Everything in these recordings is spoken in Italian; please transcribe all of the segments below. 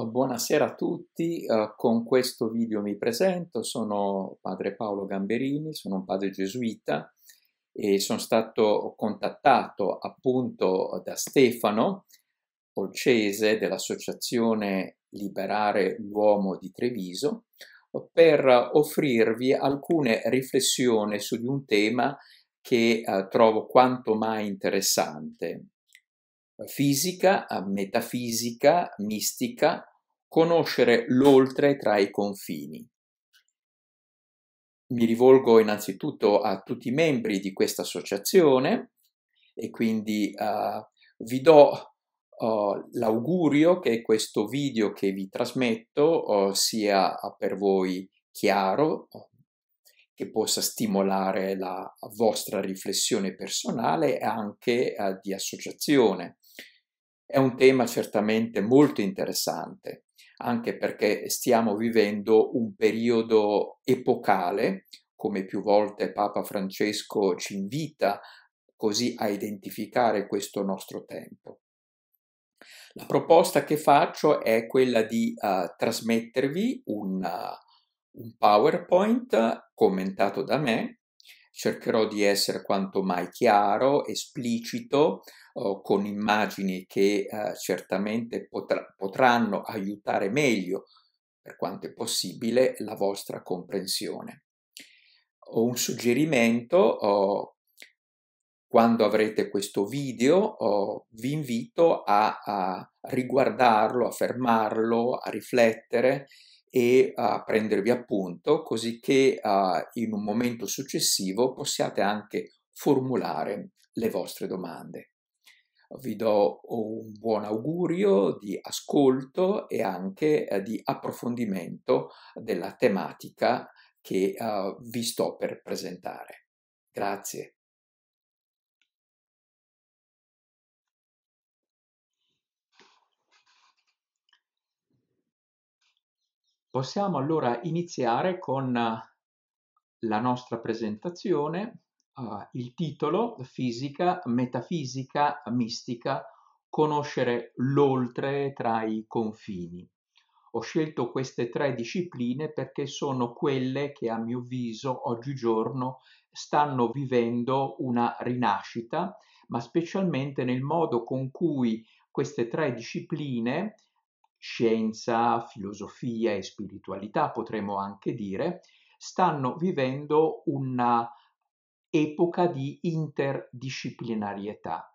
Buonasera a tutti, uh, con questo video mi presento, sono padre Paolo Gamberini, sono un padre gesuita e sono stato contattato appunto da Stefano Olcese dell'associazione Liberare l'Uomo di Treviso per offrirvi alcune riflessioni su di un tema che uh, trovo quanto mai interessante fisica, metafisica, mistica, conoscere l'oltre tra i confini. Mi rivolgo innanzitutto a tutti i membri di questa associazione e quindi uh, vi do uh, l'augurio che questo video che vi trasmetto uh, sia per voi chiaro, che possa stimolare la vostra riflessione personale e anche di associazione. È un tema certamente molto interessante, anche perché stiamo vivendo un periodo epocale, come più volte Papa Francesco ci invita così a identificare questo nostro tempo. La proposta che faccio è quella di uh, trasmettervi un, uh, un PowerPoint commentato da me cercherò di essere quanto mai chiaro, esplicito, oh, con immagini che eh, certamente potra- potranno aiutare meglio, per quanto è possibile, la vostra comprensione. Ho un suggerimento, oh, quando avrete questo video oh, vi invito a, a riguardarlo, a fermarlo, a riflettere e a prendervi appunto così che uh, in un momento successivo possiate anche formulare le vostre domande. Vi do un buon augurio di ascolto e anche uh, di approfondimento della tematica che uh, vi sto per presentare. Grazie. Possiamo allora iniziare con la nostra presentazione, uh, il titolo Fisica, metafisica, mistica, conoscere l'oltre tra i confini. Ho scelto queste tre discipline perché sono quelle che a mio avviso oggigiorno stanno vivendo una rinascita, ma specialmente nel modo con cui queste tre discipline scienza, filosofia e spiritualità, potremmo anche dire, stanno vivendo una epoca di interdisciplinarietà.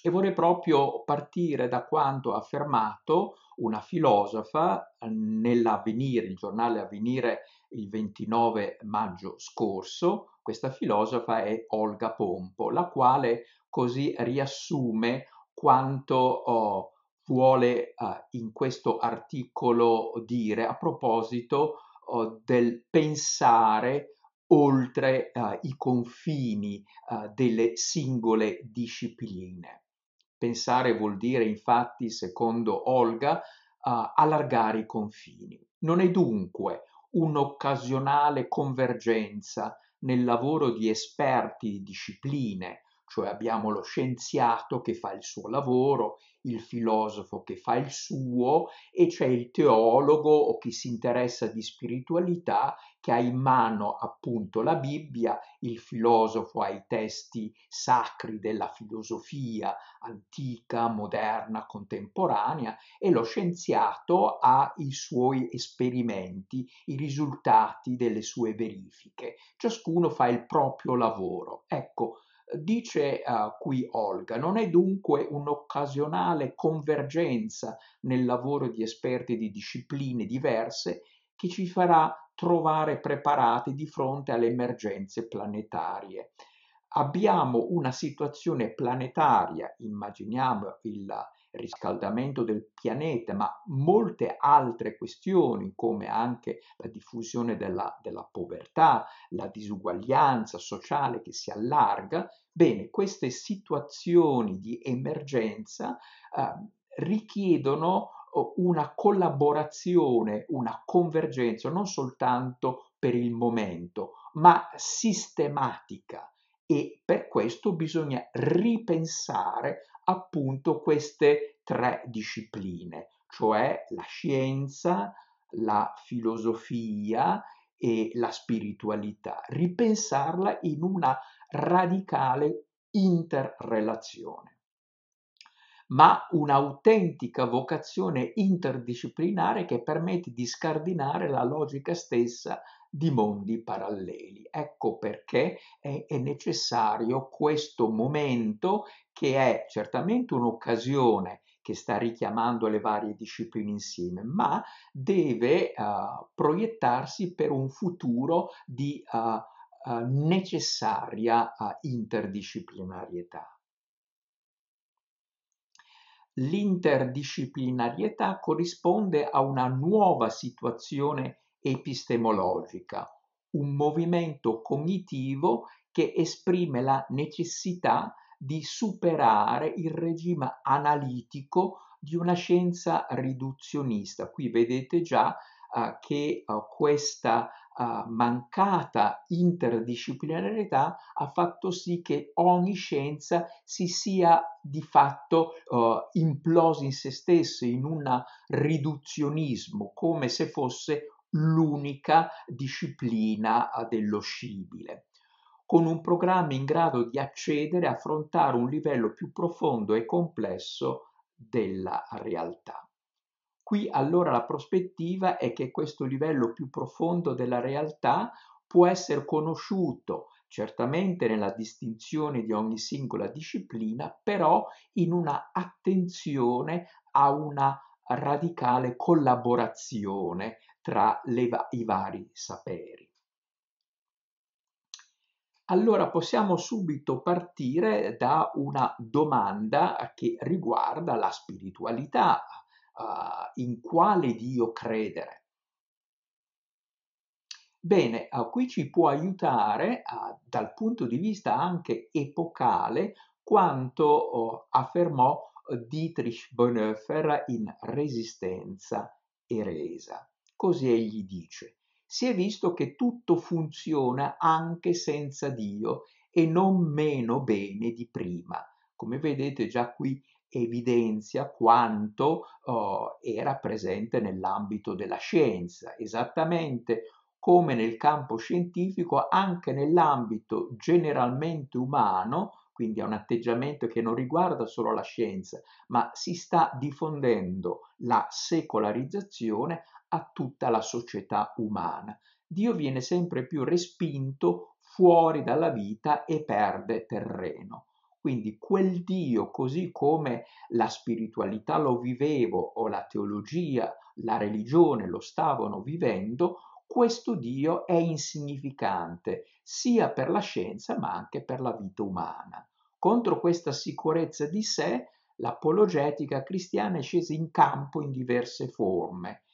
E vorrei proprio partire da quanto ha affermato una filosofa nell'Avvenire, il giornale Avvenire il 29 maggio scorso. Questa filosofa è Olga Pompo, la quale così riassume quanto oh, vuole uh, in questo articolo dire a proposito uh, del pensare oltre uh, i confini delle singole discipline. Pensare vuol dire infatti, secondo Olga, allargare i confini. Non è dunque un'occasionale convergenza nel lavoro di esperti di discipline, cioè abbiamo lo scienziato che fa il suo lavoro, il filosofo che fa il suo e c'è il teologo o chi si interessa di spiritualità che ha in mano appunto la Bibbia, il filosofo ha i testi sacri della filosofia antica, moderna, contemporanea e lo scienziato ha i suoi esperimenti, i risultati delle sue verifiche. Ciascuno fa il proprio lavoro. Ecco, Dice uh, qui Olga, non è dunque un'occasionale convergenza nel lavoro di esperti di discipline diverse che ci farà trovare preparati di fronte alle emergenze planetarie. Abbiamo una situazione planetaria, immaginiamo il riscaldamento del pianeta, ma molte altre questioni come anche la diffusione della, della povertà, la disuguaglianza sociale che si allarga, bene, queste situazioni di emergenza eh, richiedono una collaborazione, una convergenza non soltanto per il momento, ma sistematica e per questo bisogna ripensare appunto queste tre discipline, cioè la scienza, la filosofia e la spiritualità, ripensarla in una radicale interrelazione. Ma un'autentica vocazione interdisciplinare che permette di scardinare la logica stessa di mondi paralleli. Ecco perché è, è necessario questo momento che è certamente un'occasione che sta richiamando le varie discipline insieme, ma deve uh, proiettarsi per un futuro di uh, uh, necessaria interdisciplinarietà. L'interdisciplinarietà corrisponde a una nuova situazione epistemologica, un movimento cognitivo che esprime la necessità di superare il regime analitico di una scienza riduzionista. Qui vedete già uh, che uh, questa uh, mancata interdisciplinarietà ha fatto sì che ogni scienza si sia di fatto implosa in se stessa, in un riduzionismo, come se fosse l'unica disciplina dello scibile con un programma in grado di accedere e affrontare un livello più profondo e complesso della realtà. Qui allora la prospettiva è che questo livello più profondo della realtà può essere conosciuto certamente nella distinzione di ogni singola disciplina, però in una attenzione a una radicale collaborazione tra le, i vari saperi. Allora possiamo subito partire da una domanda che riguarda la spiritualità, uh, in quale Dio credere. Bene, uh, qui ci può aiutare uh, dal punto di vista anche epocale quanto affermò Dietrich Bonhoeffer in Resistenza e Resa. Così egli dice, si è visto che tutto funziona anche senza Dio e non meno bene di prima. Come vedete già qui evidenzia quanto oh, era presente nell'ambito della scienza, esattamente come nel campo scientifico, anche nell'ambito generalmente umano, quindi è un atteggiamento che non riguarda solo la scienza, ma si sta diffondendo la secolarizzazione a tutta la società umana. Dio viene sempre più respinto fuori dalla vita e perde terreno. Quindi quel Dio, così come la spiritualità lo vivevo o la teologia, la religione lo stavano vivendo, questo Dio è insignificante sia per la scienza ma anche per la vita umana. Contro questa sicurezza di sé, l'apologetica cristiana è scesa in campo in diverse forme.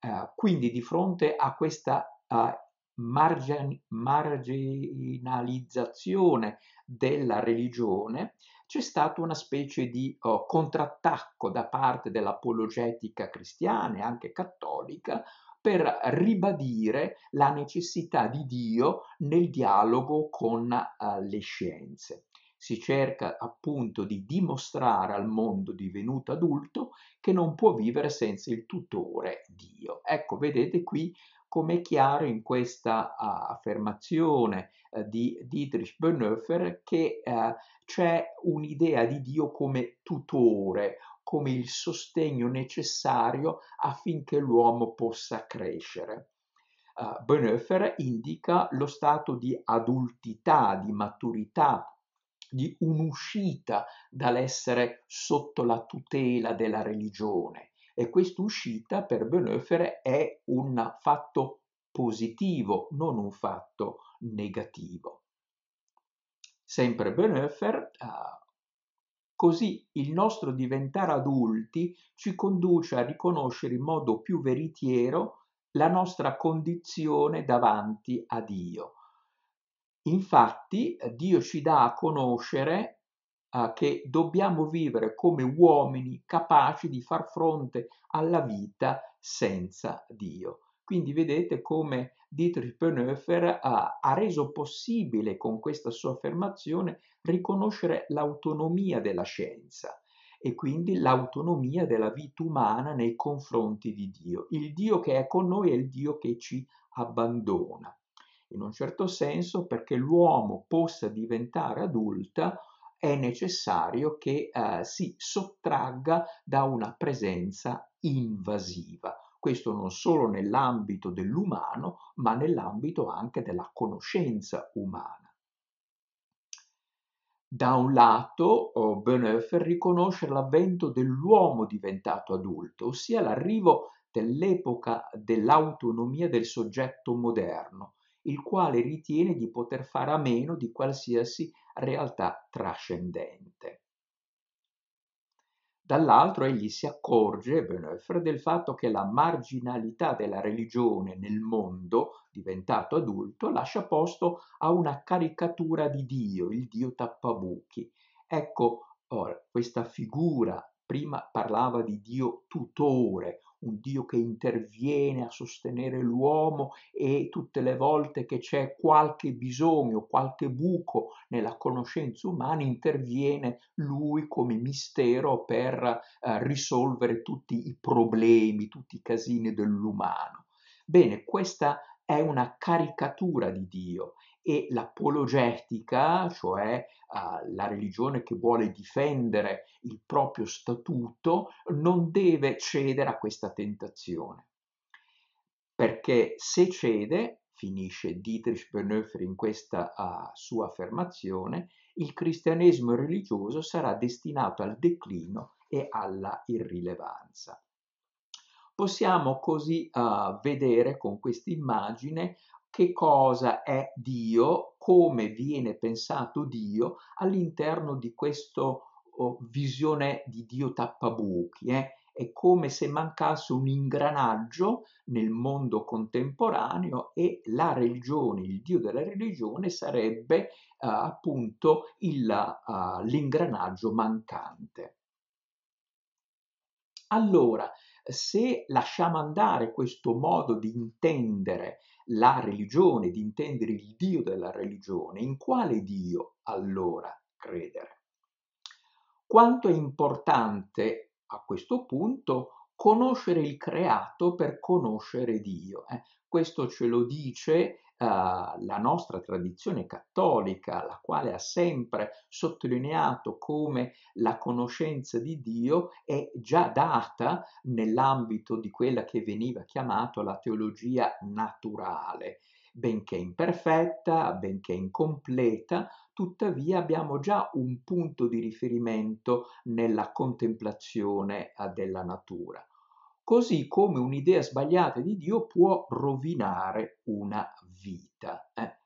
Uh, quindi di fronte a questa uh, margin- marginalizzazione della religione, c'è stato una specie di oh, contrattacco da parte dell'apologetica cristiana e anche cattolica per ribadire la necessità di Dio nel dialogo con uh, le scienze. Si cerca appunto di dimostrare al mondo divenuto adulto che non può vivere senza il tutore Dio. Ecco, vedete qui come è chiaro in questa uh, affermazione uh, di Dietrich Bonhoeffer che uh, c'è un'idea di Dio come tutore, come il sostegno necessario affinché l'uomo possa crescere. Uh, Bonhoeffer indica lo stato di adultità, di maturità, di un'uscita dall'essere sotto la tutela della religione e questa uscita per Bonhoeffer è un fatto positivo, non un fatto negativo. Sempre Bonhoeffer, uh, così il nostro diventare adulti ci conduce a riconoscere in modo più veritiero la nostra condizione davanti a Dio. Infatti Dio ci dà a conoscere uh, che dobbiamo vivere come uomini capaci di far fronte alla vita senza Dio. Quindi vedete come Dietrich Bonhoeffer ha, ha reso possibile con questa sua affermazione riconoscere l'autonomia della scienza e quindi l'autonomia della vita umana nei confronti di Dio. Il Dio che è con noi è il Dio che ci abbandona. In un certo senso, perché l'uomo possa diventare adulta, è necessario che eh, si sottragga da una presenza invasiva. Questo non solo nell'ambito dell'umano, ma nell'ambito anche della conoscenza umana. Da un lato, oh, Bonhoeffer riconosce l'avvento dell'uomo diventato adulto, ossia l'arrivo dell'epoca dell'autonomia del soggetto moderno, il quale ritiene di poter fare a meno di qualsiasi realtà trascendente. Dall'altro egli si accorge, Bonhoeffer, del fatto che la marginalità della religione nel mondo, diventato adulto, lascia posto a una caricatura di Dio, il Dio tappabuchi. Ecco, ora, questa figura prima parlava di Dio tutore, un Dio che interviene a sostenere l'uomo e tutte le volte che c'è qualche bisogno, qualche buco nella conoscenza umana, interviene lui come mistero per eh, risolvere tutti i problemi, tutti i casini dell'umano. Bene, questa è una caricatura di Dio e l'apologetica, cioè uh, la religione che vuole difendere il proprio statuto, non deve cedere a questa tentazione. Perché se cede, finisce Dietrich Bonhoeffer in questa uh, sua affermazione, il cristianesimo religioso sarà destinato al declino e alla irrilevanza. Possiamo così uh, vedere con questa immagine che cosa è Dio, come viene pensato Dio all'interno di questa oh, visione di Dio tappabuchi. Eh? È come se mancasse un ingranaggio nel mondo contemporaneo e la religione, il Dio della religione sarebbe uh, appunto il, uh, l'ingranaggio mancante. Allora, se lasciamo andare questo modo di intendere la religione, di intendere il Dio della religione, in quale Dio allora credere? Quanto è importante a questo punto conoscere il creato per conoscere Dio. Eh? Questo ce lo dice uh, la nostra tradizione cattolica, la quale ha sempre sottolineato come la conoscenza di Dio è già data nell'ambito di quella che veniva chiamata la teologia naturale. Benché imperfetta, benché incompleta, tuttavia abbiamo già un punto di riferimento nella contemplazione uh, della natura così come un'idea sbagliata di Dio può rovinare una vita. Eh?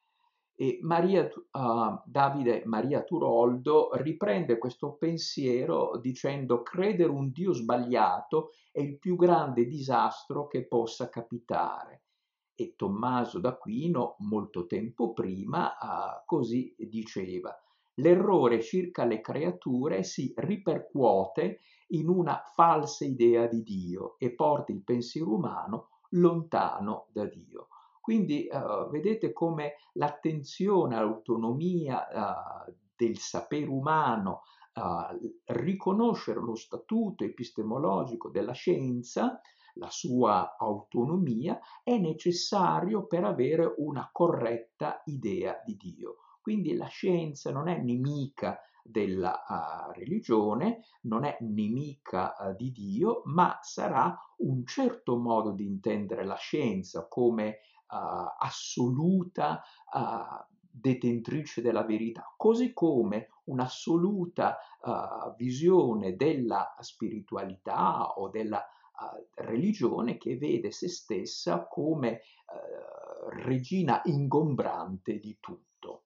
E Maria, uh, Davide Maria Turoldo riprende questo pensiero dicendo credere un Dio sbagliato è il più grande disastro che possa capitare. E Tommaso d'Aquino, molto tempo prima, così diceva, l'errore circa le creature si ripercuote in una falsa idea di Dio e porta il pensiero umano lontano da Dio. Quindi uh, vedete come l'attenzione all'autonomia uh, del sapere umano, uh, riconoscere lo statuto epistemologico della scienza, la sua autonomia, è necessario per avere una corretta idea di Dio. Quindi la scienza non è nemica della uh, religione, non è nemica uh, di Dio, ma sarà un certo modo di intendere la scienza come uh, assoluta detentrice della verità, così come un'assoluta visione della spiritualità o della religione che vede se stessa come regina ingombrante di tutto.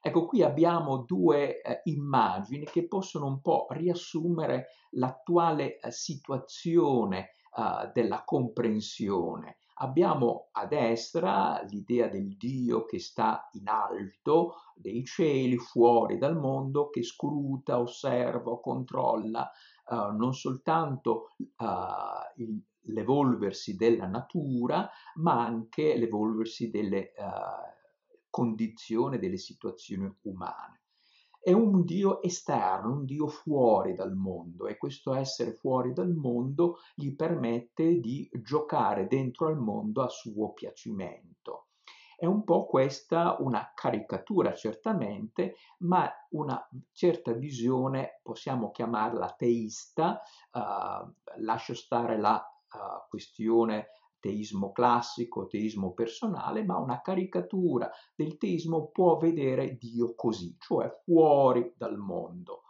Ecco, qui abbiamo due eh, immagini che possono un po' riassumere l'attuale eh, situazione eh, della comprensione. Abbiamo a destra l'idea del Dio che sta in alto dei cieli, fuori dal mondo, che scruta, osserva, controlla uh, non soltanto uh, il, l'evolversi della natura, ma anche l'evolversi delle uh, condizione delle situazioni umane. è un Dio esterno, un Dio fuori dal mondo e questo essere fuori dal mondo gli permette di giocare dentro al mondo a suo piacimento. È un po' questa una caricatura certamente, ma una certa visione, possiamo chiamarla teista, uh, lascio stare la uh, questione teismo classico, teismo personale, ma una caricatura del teismo può vedere Dio così, cioè fuori dal mondo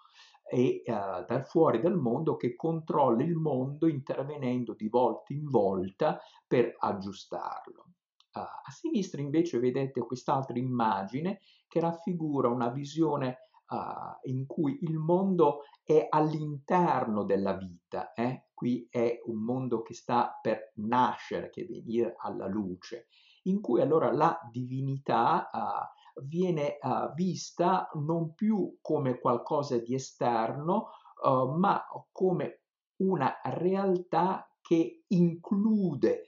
e uh, dal fuori dal mondo che controlla il mondo intervenendo di volta in volta per aggiustarlo. A sinistra invece vedete quest'altra immagine che raffigura una visione uh, in cui il mondo è all'interno della vita, eh? qui è un mondo che sta per nascere, che venire alla luce, in cui allora la divinità uh, viene uh, vista non più come qualcosa di esterno, uh, ma come una realtà che include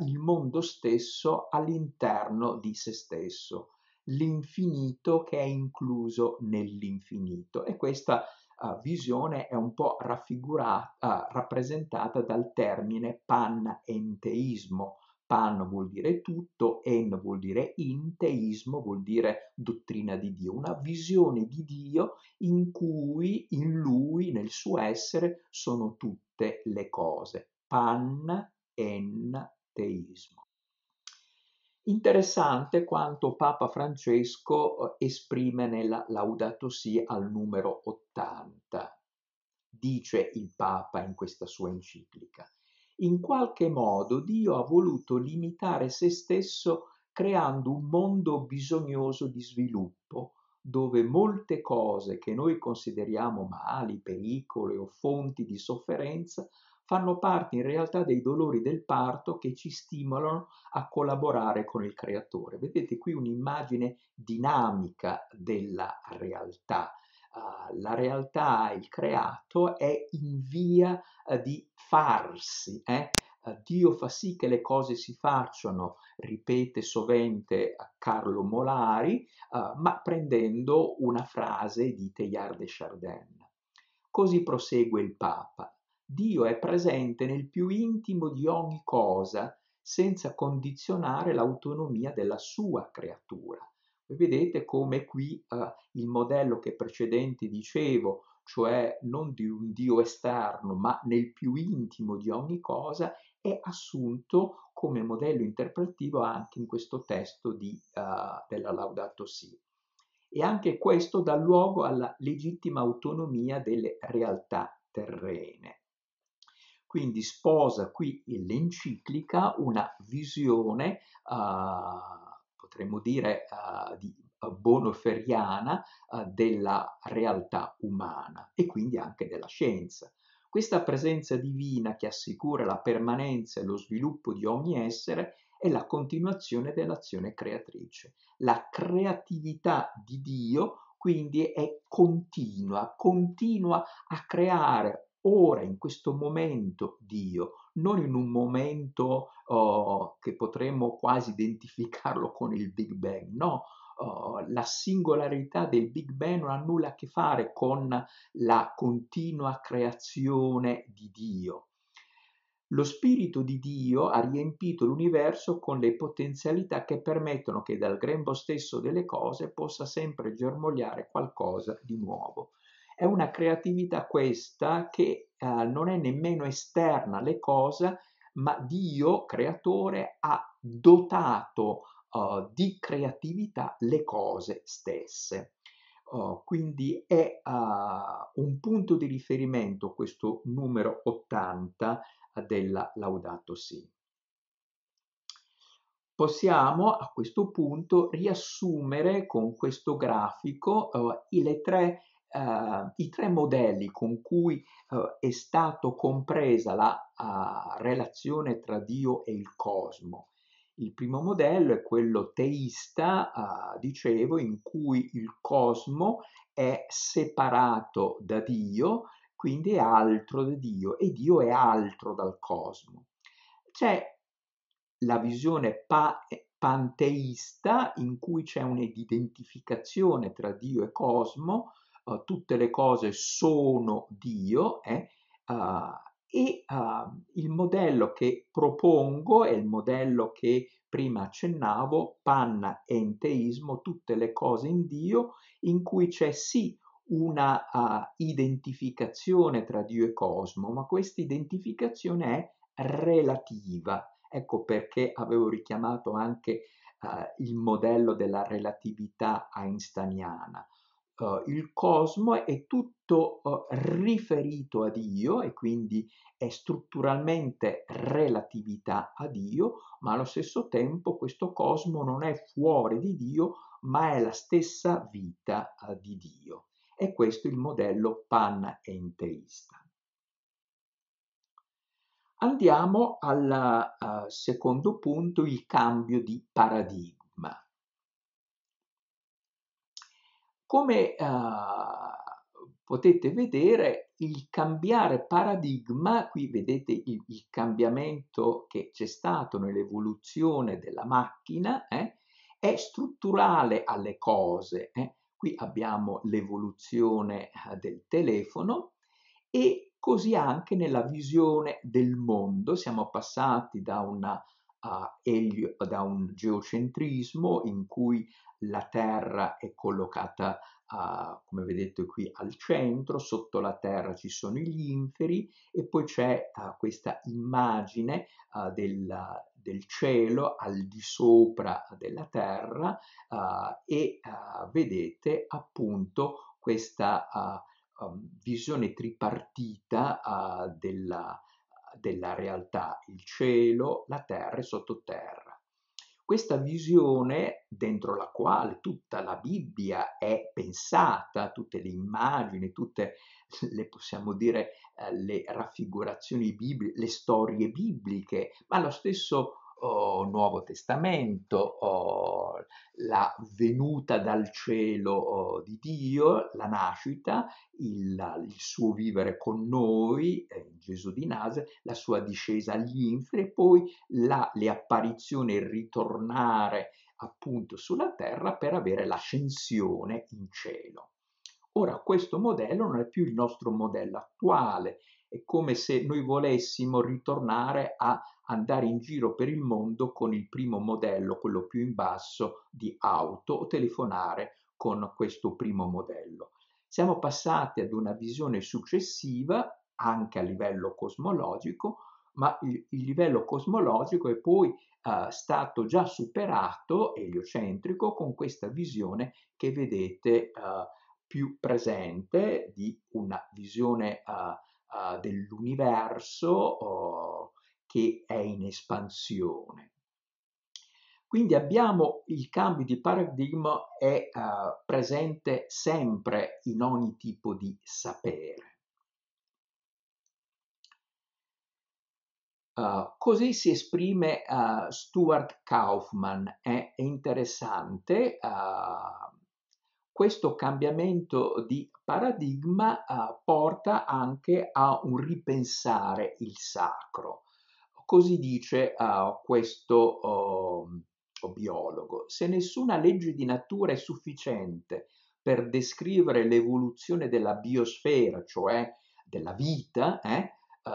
il mondo stesso all'interno di se stesso l'infinito che è incluso nell'infinito e questa uh, visione è un po' raffigurata, uh, rappresentata dal termine panenteismo. Pan vuol dire tutto, en vuol dire in, vuol dire dottrina di Dio, una visione di Dio in cui in lui, nel suo essere, sono tutte le cose. Pan, en, teismo. Interessante quanto Papa Francesco eh, esprime nella Laudato Si al numero 80. Dice il Papa in questa sua enciclica. In qualche modo Dio ha voluto limitare se stesso creando un mondo bisognoso di sviluppo, dove molte cose che noi consideriamo mali, pericoli o fonti di sofferenza fanno parte in realtà dei dolori del parto che ci stimolano a collaborare con il creatore. Vedete qui un'immagine dinamica della realtà. Uh, la realtà, il creato, è in via uh, di farsi. Eh? Uh, Dio fa sì che le cose si facciano, ripete sovente Carlo Molari, ma prendendo una frase di Teilhard de Chardin. Così prosegue il Papa. Dio è presente nel più intimo di ogni cosa senza condizionare l'autonomia della sua creatura. Voi vedete come qui eh, il modello che precedenti dicevo, cioè non di un Dio esterno, ma nel più intimo di ogni cosa, è assunto come modello interpretativo anche in questo testo di, uh, della Laudato Si. E anche questo dà luogo alla legittima autonomia delle realtà terrene. Quindi sposa qui l'enciclica una visione, uh, potremmo dire, uh, di uh, bonoferiana della realtà umana e quindi anche della scienza. Questa presenza divina che assicura la permanenza e lo sviluppo di ogni essere è la continuazione dell'azione creatrice. La creatività di Dio quindi è continua, continua a creare ora, in questo momento, Dio, non in un momento oh, che potremmo quasi identificarlo con il Big Bang, no, oh, la singolarità del Big Bang non ha nulla a che fare con la continua creazione di Dio. Lo Spirito di Dio ha riempito l'universo con le potenzialità che permettono che dal grembo stesso delle cose possa sempre germogliare qualcosa di nuovo. È una creatività questa che eh, non è nemmeno esterna alle cose, ma Dio, creatore, ha dotato uh, di creatività le cose stesse. Uh, quindi è uh, un punto di riferimento questo numero 80 della Laudato Si. Possiamo a questo punto riassumere con questo grafico le tre uh, i tre modelli con cui uh, è stato compresa la uh, relazione tra Dio e il cosmo. Il primo modello è quello teista, dicevo, in cui il cosmo è separato da Dio, quindi è altro da Dio e Dio è altro dal cosmo. C'è la visione pa- panteista in cui c'è un'identificazione tra Dio e cosmo, uh, tutte le cose sono Dio, eh, uh, e uh, il modello che propongo è il modello che prima accennavo, panenteismo, tutte le cose in Dio, in cui c'è sì una identificazione tra Dio e cosmo, ma questa identificazione è relativa. Ecco perché avevo richiamato anche uh, il modello della relatività einsteiniana. Uh, il cosmo è tutto uh, riferito a Dio e quindi è strutturalmente relatività a Dio, ma allo stesso tempo questo cosmo non è fuori di Dio, ma è la stessa vita uh, di Dio. E questo è il modello panenteista. Andiamo al secondo punto, il cambio di paradigma. Come uh, potete vedere, il cambiare paradigma, qui vedete il, il cambiamento che c'è stato nell'evoluzione della macchina, eh, è strutturale alle cose. Eh. Qui abbiamo l'evoluzione uh, del telefono e così anche nella visione del mondo. Siamo passati da, una, uh, da un geocentrismo in cui la Terra è collocata, uh, come vedete qui, al centro, sotto la Terra ci sono gli inferi e poi c'è uh, questa immagine del, del, cielo al di sopra della Terra e vedete appunto questa um, visione tripartita della, della realtà, il cielo, la terra e sottoterra. Questa visione dentro la quale tutta la Bibbia è pensata, tutte le immagini, tutte le possiamo dire eh, le raffigurazioni bibliche, le storie bibliche, ma lo stesso oh, Nuovo Testamento, oh, la venuta dal cielo oh, di Dio, la nascita, il, il suo vivere con noi, eh, Gesù di Nazareth, la sua discesa agli inferi e poi la, le apparizioni, il ritornare appunto sulla terra per avere l'ascensione in cielo. Ora questo modello non è più il nostro modello attuale, è come se noi volessimo ritornare a andare in giro per il mondo con il primo modello, quello più in basso, di auto o telefonare con questo primo modello. Siamo passati ad una visione successiva anche a livello cosmologico, ma il, il livello cosmologico è poi uh, stato già superato, eliocentrico, con questa visione che vedete uh, più presente di una visione uh, uh, dell'universo uh, che è in espansione. Quindi abbiamo il cambio di paradigma è uh, presente sempre in ogni tipo di sapere. Uh, così si esprime uh, Stuart Kaufman, è, è interessante, uh, questo cambiamento di paradigma uh, porta anche a un ripensare il sacro. Così dice uh, questo uh, biologo. Se nessuna legge di natura è sufficiente per descrivere l'evoluzione della biosfera, cioè della vita, eh,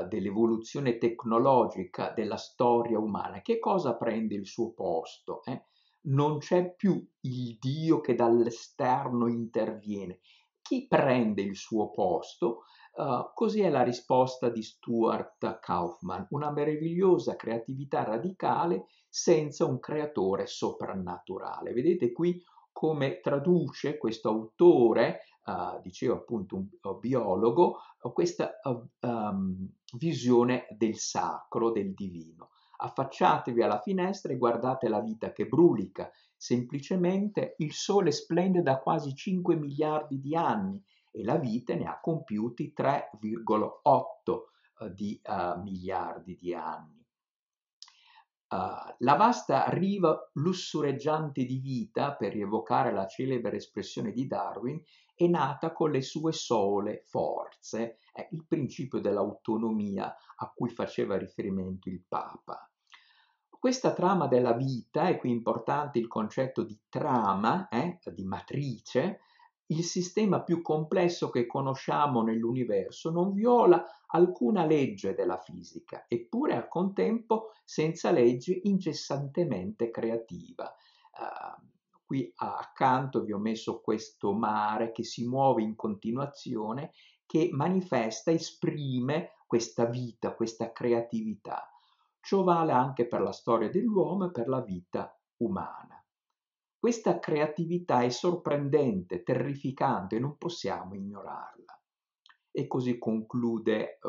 dell'evoluzione tecnologica della storia umana, che cosa prende il suo posto? Eh? Non c'è più il Dio che dall'esterno interviene. Chi prende il suo posto? Uh, così è la risposta di Stuart Kaufman, una meravigliosa creatività radicale senza un creatore soprannaturale. Vedete qui come traduce questo autore, uh, dicevo appunto un, un biologo, uh, questa um, visione del sacro, del divino affacciatevi alla finestra e guardate la vita che brulica. Semplicemente il Sole splende da quasi 5 miliardi di anni e la vita ne ha compiuti 3,8 eh, di uh, miliardi di anni. Uh, la vasta riva lussureggiante di vita, per rievocare la celebre espressione di Darwin, è nata con le sue sole forze, è il principio dell'autonomia a cui faceva riferimento il Papa. questa trama della vita, e qui importante il concetto di trama, eh, di matrice, il sistema più complesso che conosciamo nell'universo non viola alcuna legge della fisica, eppure al contempo senza legge incessantemente creativa. Uh, qui accanto vi ho messo questo mare che si muove in continuazione, che manifesta, esprime questa vita, questa creatività. Ciò vale anche per la storia dell'uomo e per la vita umana. Questa creatività è sorprendente, terrificante, non possiamo ignorarla. E così conclude eh,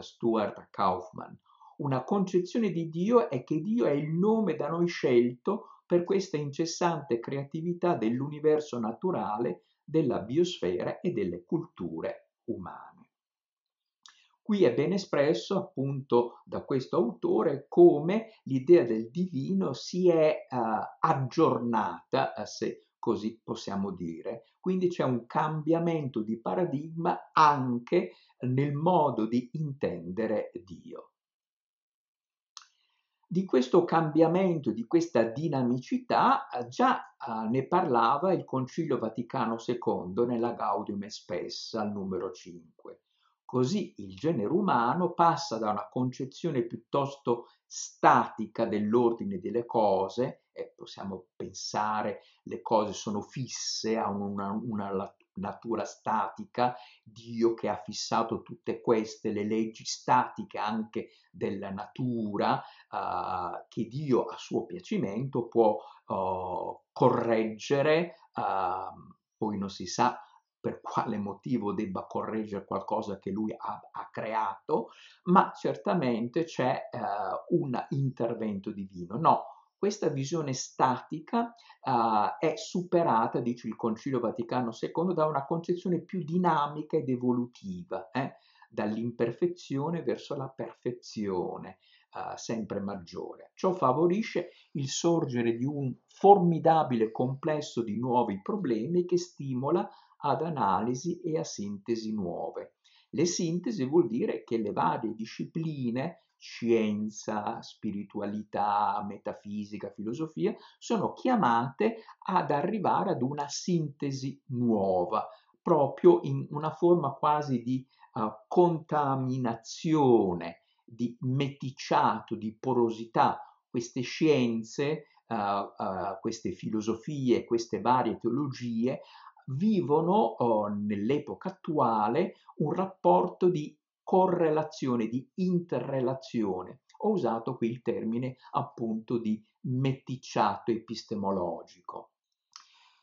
Stuart Kaufmann. Una concezione di Dio è che Dio è il nome da noi scelto per questa incessante creatività dell'universo naturale, della biosfera e delle culture umane. Qui è ben espresso appunto da questo autore come l'idea del divino si è uh, aggiornata, uh, se così possiamo dire. Quindi c'è un cambiamento di paradigma anche nel modo di intendere Dio. Di questo cambiamento, di questa dinamicità, eh, già uh, ne parlava il Concilio Vaticano II nella Gaudium Spes numero 5. Così il genere umano passa da una concezione piuttosto statica dell'ordine delle cose, e possiamo pensare le cose sono fisse, hanno una, una natura statica, Dio che ha fissato tutte queste, le leggi statiche anche della natura, uh, che Dio a suo piacimento può uh, correggere, uh, poi non si sa per quale motivo debba correggere qualcosa che lui ha, ha creato, ma certamente c'è uh, un intervento divino. No, questa visione statica uh, è superata, dice il Concilio Vaticano II, da una concezione più dinamica ed evolutiva, eh? dall'imperfezione verso la perfezione. Uh, sempre maggiore. Ciò favorisce il sorgere di un formidabile complesso di nuovi problemi che stimola ad analisi e a sintesi nuove. Le sintesi vuol dire che le varie discipline, scienza, spiritualità, metafisica, filosofia, sono chiamate ad arrivare ad una sintesi nuova, proprio in una forma quasi di uh, contaminazione, di meticciato, di porosità. Queste scienze, uh, uh, queste filosofie, queste varie teologie vivono oh, nell'epoca attuale un rapporto di correlazione, di interrelazione. Ho usato qui il termine appunto di meticciato epistemologico.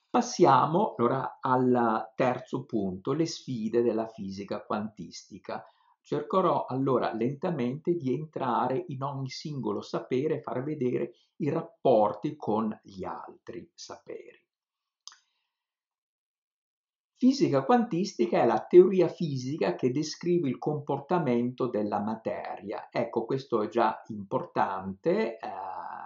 Passiamo allora al terzo punto, le sfide della fisica quantistica. Cercherò allora lentamente di entrare in ogni singolo sapere e far vedere i rapporti con gli altri saperi. Fisica quantistica è la teoria fisica che descrive il comportamento della materia. Ecco, questo è già importante. Eh,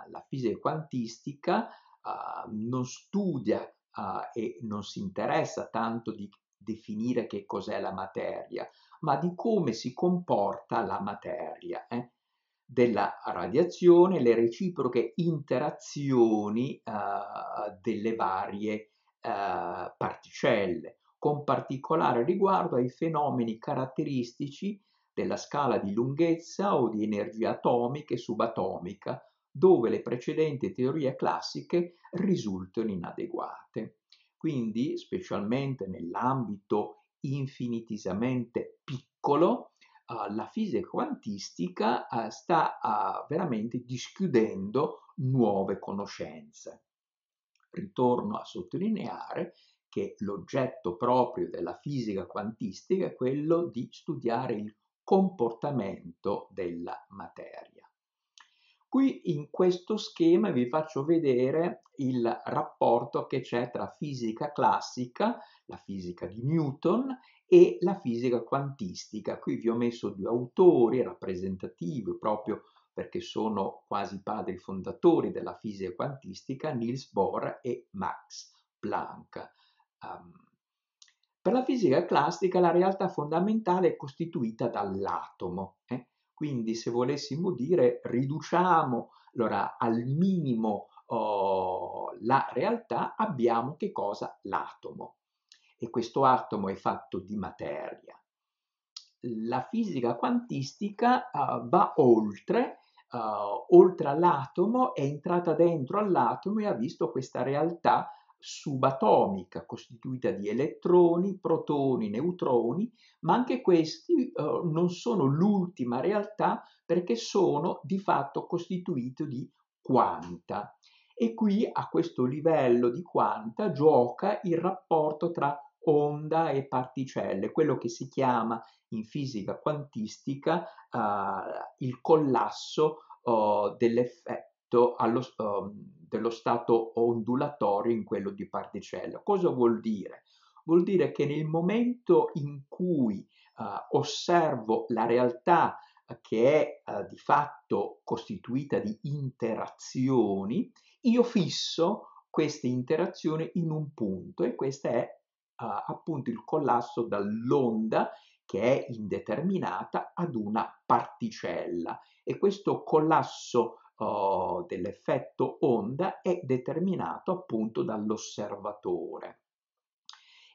la fisica quantistica eh, non studia eh, e non si interessa tanto di definire che cos'è la materia, ma di come si comporta la materia, eh? della radiazione, le reciproche interazioni eh, delle varie eh, particelle con particolare riguardo ai fenomeni caratteristici della scala di lunghezza o di energia atomica e subatomica, dove le precedenti teorie classiche risultano inadeguate. Quindi, specialmente nell'ambito infinitesimamente piccolo, uh, la fisica quantistica uh, sta uh, veramente dischiudendo nuove conoscenze. Ritorno a sottolineare che l'oggetto proprio della fisica quantistica è quello di studiare il comportamento della materia. Qui in questo schema vi faccio vedere il rapporto che c'è tra fisica classica, la fisica di Newton, e la fisica quantistica. Qui vi ho messo due autori rappresentativi proprio perché sono quasi padri fondatori della fisica quantistica, Niels Bohr e Max Planck. Um, per la fisica classica la realtà fondamentale è costituita dall'atomo, eh? quindi se volessimo dire riduciamo Allora, al minimo oh, la realtà abbiamo che cosa? L'atomo. E questo atomo è fatto di materia. La fisica quantistica uh, va oltre, uh, oltre all'atomo, è entrata dentro all'atomo e ha visto questa realtà subatomica costituita di elettroni, protoni, neutroni, ma anche questi uh, non sono l'ultima realtà perché sono di fatto costituiti di quanta. E qui a questo livello di quanta gioca il rapporto tra onda e particelle, quello che si chiama in fisica quantistica uh, il collasso uh, dell'effetto allo, uh, dello stato ondulatorio in quello di particella. Cosa vuol dire? Vuol dire che nel momento in cui osservo la realtà che è di fatto costituita di interazioni, io fisso queste interazioni in un punto e questo è appunto il collasso dall'onda che è indeterminata ad una particella e questo collasso uh, dell'effetto onda è determinato appunto dall'osservatore.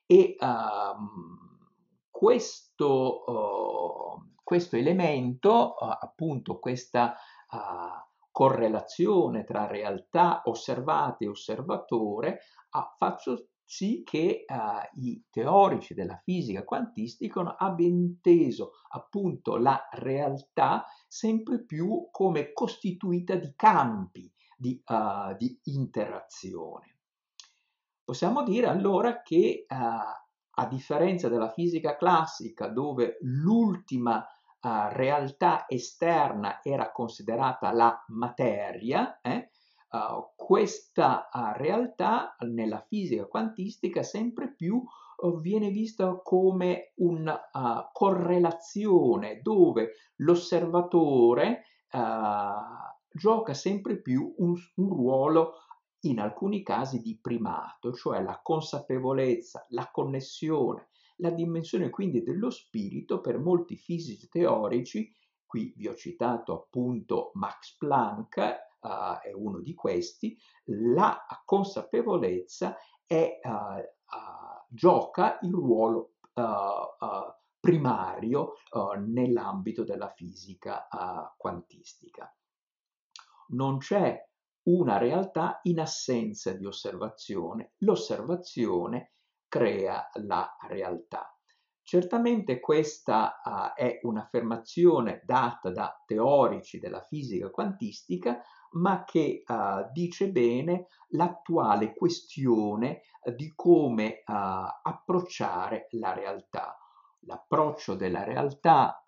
E uh, questo, uh, questo, elemento, appunto questa correlazione tra realtà osservate e osservatore, faccio sì che uh, i teorici della fisica quantistica abbiano inteso appunto la realtà sempre più come costituita di campi di, uh, di interazione. Possiamo dire allora che uh, a differenza della fisica classica dove l'ultima realtà esterna era considerata la materia, eh, Uh, questa uh, realtà nella fisica quantistica sempre più uh, viene vista come una correlazione dove l'osservatore gioca sempre più un, un ruolo in alcuni casi di primato, cioè la consapevolezza, la connessione, la dimensione quindi dello spirito per molti fisici teorici, qui vi ho citato appunto Max Planck, uh, è uno di questi, la consapevolezza è, uh, uh, gioca il ruolo primario nell'ambito della fisica quantistica. Non c'è una realtà in assenza di osservazione, l'osservazione crea la realtà. Certamente questa uh, è un'affermazione data da teorici della fisica quantistica, ma che uh, dice bene l'attuale questione uh, di come uh, approcciare la realtà. L'approccio della realtà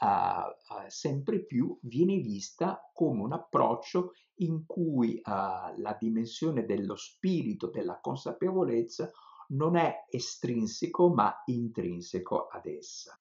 sempre più viene vista come un approccio in cui la dimensione dello spirito, della consapevolezza, non è estrinseco ma intrinseco ad essa.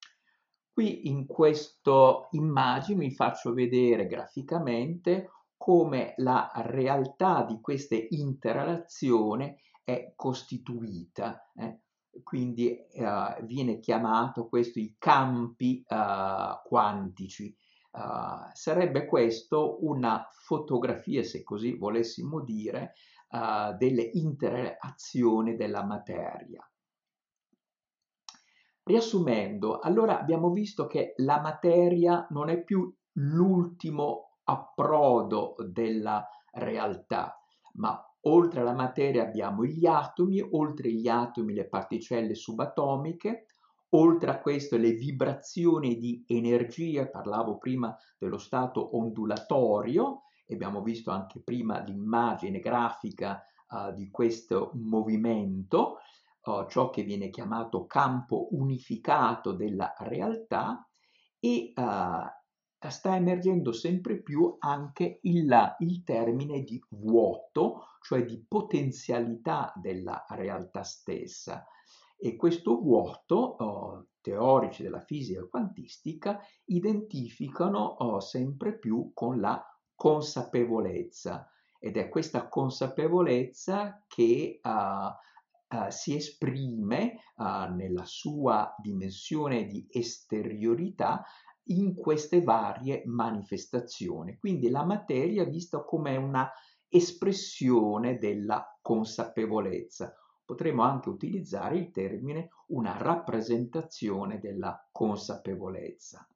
Qui in questa immagine vi faccio vedere graficamente come la realtà di queste interrelazioni è costituita. Eh? Quindi eh, viene chiamato questo i campi eh, quantici. Uh, sarebbe questo una fotografia, se così volessimo dire, uh, delle interazioni della materia. Riassumendo, allora abbiamo visto che la materia non è più l'ultimo approdo della realtà, ma oltre alla materia abbiamo gli atomi, oltre gli atomi le particelle subatomiche, oltre a questo le vibrazioni di energia, parlavo prima dello stato ondulatorio, abbiamo visto anche prima l'immagine grafica uh, di questo movimento, uh, ciò che viene chiamato campo unificato della realtà, e uh, sta emergendo sempre più anche il, il, termine di vuoto, cioè di potenzialità della realtà stessa. E questo vuoto, oh, teorici della fisica quantistica, identificano oh, sempre più con la consapevolezza ed è questa consapevolezza che uh, uh, si esprime uh, nella sua dimensione di esteriorità in queste varie manifestazioni. Quindi la materia vista come una espressione della consapevolezza. Potremmo anche utilizzare il termine una rappresentazione della consapevolezza.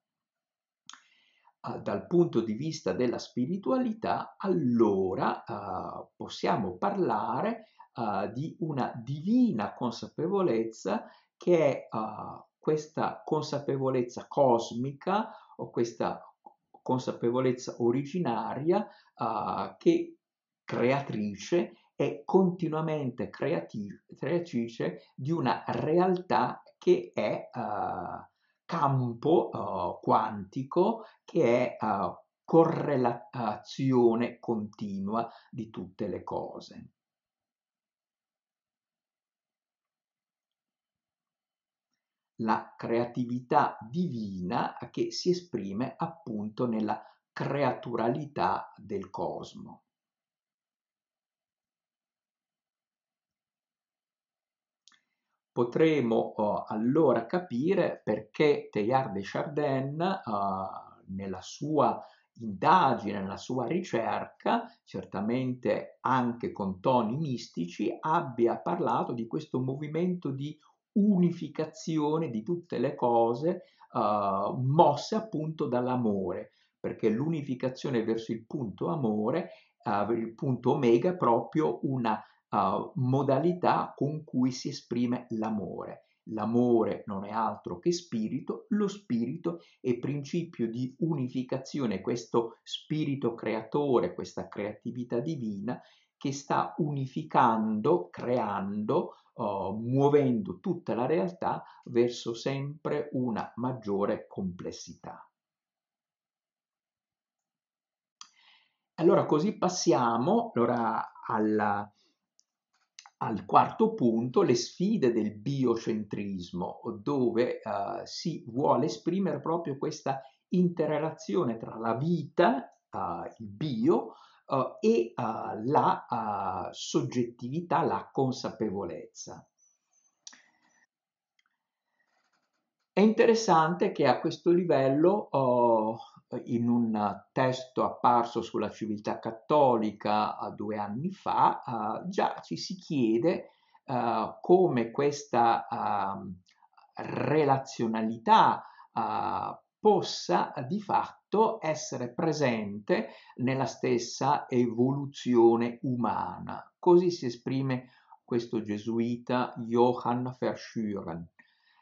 Uh, dal punto di vista della spiritualità, allora uh, possiamo parlare uh, di una divina consapevolezza che è questa consapevolezza cosmica o questa consapevolezza originaria che creatrice è continuamente creatrice di una realtà che è uh, campo uh, quantico, che è uh, correlazione continua di tutte le cose. La creatività divina che si esprime appunto nella creaturalità del cosmo. potremo uh, allora capire perché Teilhard de Chardin uh, nella sua indagine, nella sua ricerca, certamente anche con toni mistici, abbia parlato di questo movimento di unificazione di tutte le cose uh, mosse appunto dall'amore, perché l'unificazione verso il punto amore, uh, il punto omega, è proprio una uh, modalità con cui si esprime l'amore. L'amore non è altro che spirito, lo spirito è principio di unificazione, questo spirito creatore, questa creatività divina che sta unificando, creando, uh, muovendo tutta la realtà verso sempre una maggiore complessità. Allora così passiamo allora, alla, al quarto punto, le sfide del biocentrismo, dove uh, si vuole esprimere proprio questa interrelazione tra la vita, uh, il bio, uh, e la soggettività, la consapevolezza. È interessante che a questo livello in un testo apparso sulla civiltà cattolica due anni fa, uh, già ci si chiede uh, come questa uh, relazionalità possa di fatto essere presente nella stessa evoluzione umana. Così si esprime questo gesuita Johann Verschuren.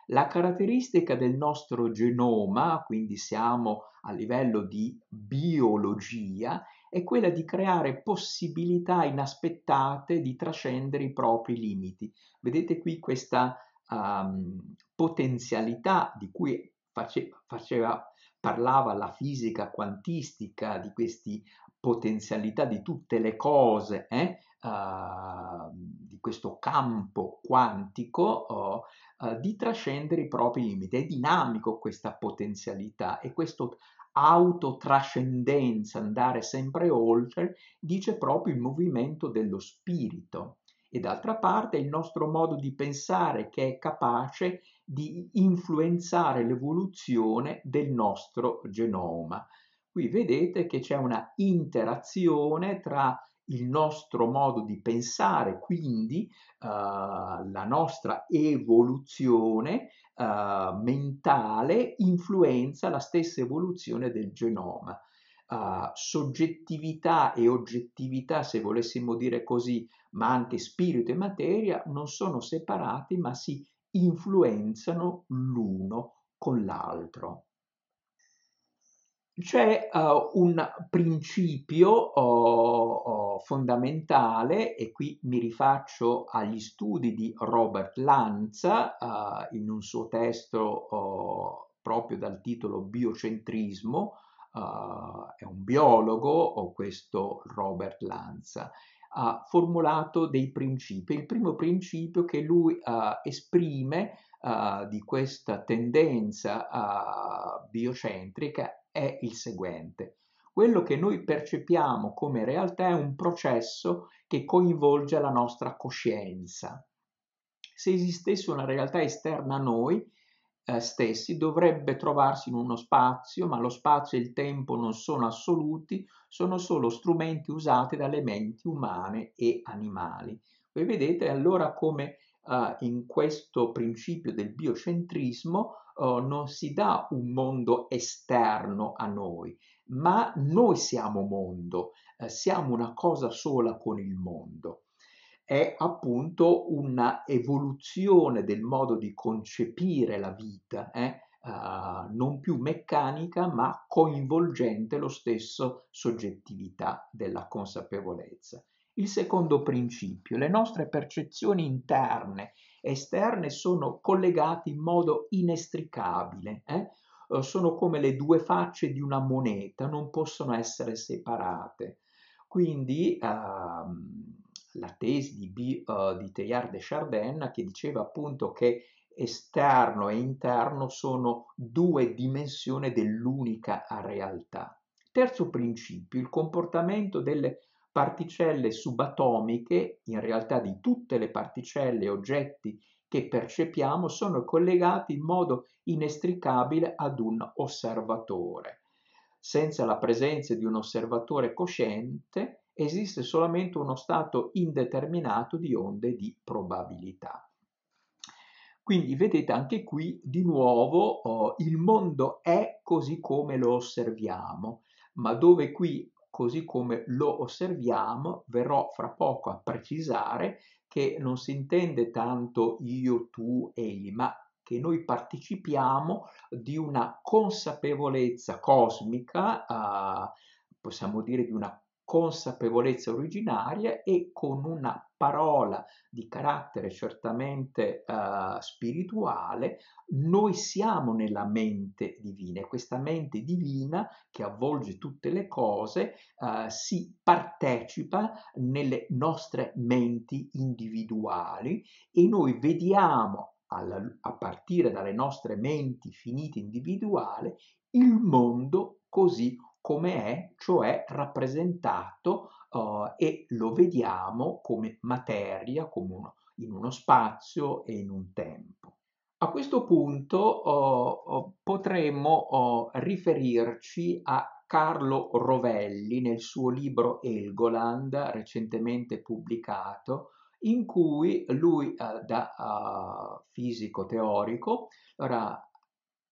La caratteristica del nostro genoma, quindi siamo a livello di biologia, è quella di creare possibilità inaspettate di trascendere i propri limiti. Vedete qui questa um, potenzialità di cui face, faceva, parlava la fisica quantistica, di queste potenzialità di tutte le cose, eh? uh, di questo campo quantico, uh, di trascendere i propri limiti. È dinamico questa potenzialità e questo autotrascendenza, andare sempre oltre, dice proprio il movimento dello spirito. E d'altra parte il nostro modo di pensare che è capace di influenzare l'evoluzione del nostro genoma. Qui vedete che c'è una interazione tra il nostro modo di pensare, quindi uh, la nostra evoluzione uh, mentale influenza la stessa evoluzione del genoma. Uh, soggettività e oggettività, se volessimo dire così, ma anche spirito e materia non sono separati, ma si influenzano l'uno con l'altro. C'è uh, un principio uh, uh, fondamentale, e qui mi rifaccio agli studi di Robert Lanza in un suo testo proprio dal titolo Biocentrismo, è un biologo, questo Robert Lanza, ha formulato dei principi. Il primo principio che lui esprime di questa tendenza biocentrica è il seguente. Quello che noi percepiamo come realtà è un processo che coinvolge la nostra coscienza. Se esistesse una realtà esterna a noi, eh, stessi dovrebbe trovarsi in uno spazio, ma lo spazio e il tempo non sono assoluti, sono solo strumenti usati dalle menti umane e animali. Voi vedete allora come uh, in questo principio del biocentrismo uh, non si dà un mondo esterno a noi, ma noi siamo mondo, uh, siamo una cosa sola con il mondo. È appunto una evoluzione del modo di concepire la vita, eh? non più meccanica ma coinvolgente lo stesso soggettività della consapevolezza. Il secondo principio, le nostre percezioni interne e esterne sono collegate in modo inestricabile, eh? eh? sono come le due facce di una moneta, non possono essere separate. Quindi ehm, la tesi di, B, uh, di Teilhard de Chardin che diceva appunto che esterno e interno sono due dimensioni dell'unica realtà. Terzo principio, il comportamento delle particelle subatomiche, in realtà di tutte le particelle e oggetti che percepiamo, sono collegati in modo inestricabile ad un osservatore. Senza la presenza di un osservatore cosciente esiste solamente uno stato indeterminato di onde di probabilità. Quindi vedete anche qui di nuovo oh, il mondo è così come lo osserviamo, ma dove qui così come lo osserviamo, verrò fra poco a precisare che non si intende tanto io, tu, egli, ma che noi partecipiamo di una consapevolezza cosmica, eh, possiamo dire di una consapevolezza originaria e con una parola di carattere certamente uh, spirituale, noi siamo nella mente divina e questa mente divina che avvolge tutte le cose uh, si partecipa nelle nostre menti individuali e noi vediamo alla, a partire dalle nostre menti finite individuali il mondo così come è, cioè rappresentato uh, e lo vediamo come materia, come uno, in uno spazio e in un tempo. A questo punto uh, potremmo riferirci a Carlo Rovelli nel suo libro Elgoland, recentemente pubblicato, in cui lui, uh, da uh, fisico teorico,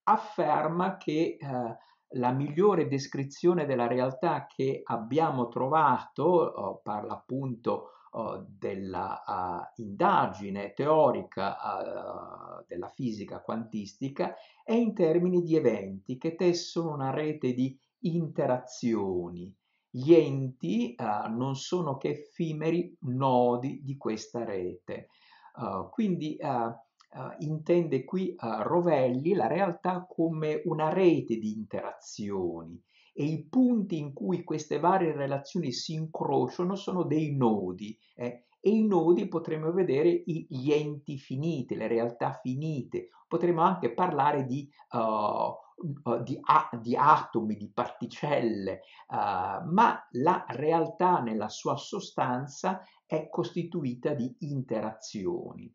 afferma che uh, la migliore descrizione della realtà che abbiamo trovato, oh, parla appunto oh, della uh, teorica uh, della fisica quantistica, è in termini di eventi che tessono una rete di interazioni. Gli enti uh, non sono che effimeri nodi di questa rete. quindi uh, intende qui uh, Rovelli la realtà come una rete di interazioni e i punti in cui queste varie relazioni si incrociano sono dei nodi eh, e i nodi potremmo vedere gli enti finiti, le realtà finite, potremmo anche parlare di, uh, di, a, di atomi, di particelle, uh, ma la realtà nella sua sostanza è costituita di interazioni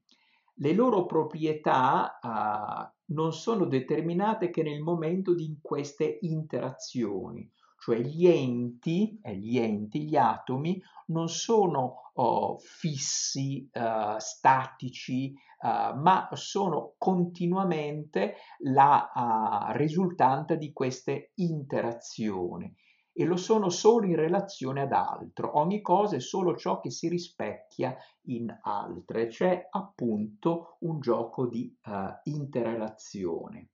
le loro proprietà uh, non sono determinate che nel momento di queste interazioni, cioè gli enti, eh, gli, enti gli atomi, non sono oh, fissi, uh, statici, uh, ma sono continuamente la risultante di queste interazioni e lo sono solo in relazione ad altro. Ogni cosa è solo ciò che si rispecchia in altre. C'è appunto un gioco di uh, interrelazione.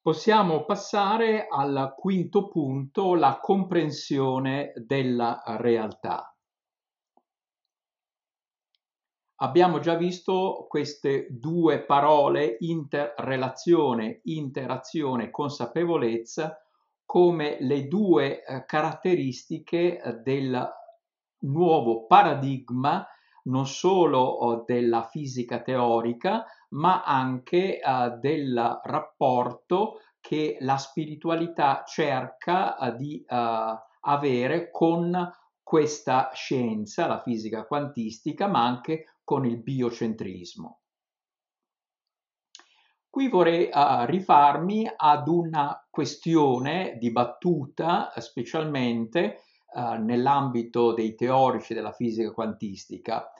Possiamo passare al quinto punto, la comprensione della realtà. Abbiamo già visto queste due parole, interrelazione, interazione, consapevolezza, come le due eh, caratteristiche eh, del nuovo paradigma non solo oh, della fisica teorica, ma anche uh, del rapporto che la spiritualità cerca di avere con questa scienza, la fisica quantistica, ma anche con il biocentrismo. Qui vorrei uh, rifarmi ad una questione dibattuta specialmente uh, nell'ambito dei teorici della fisica quantistica.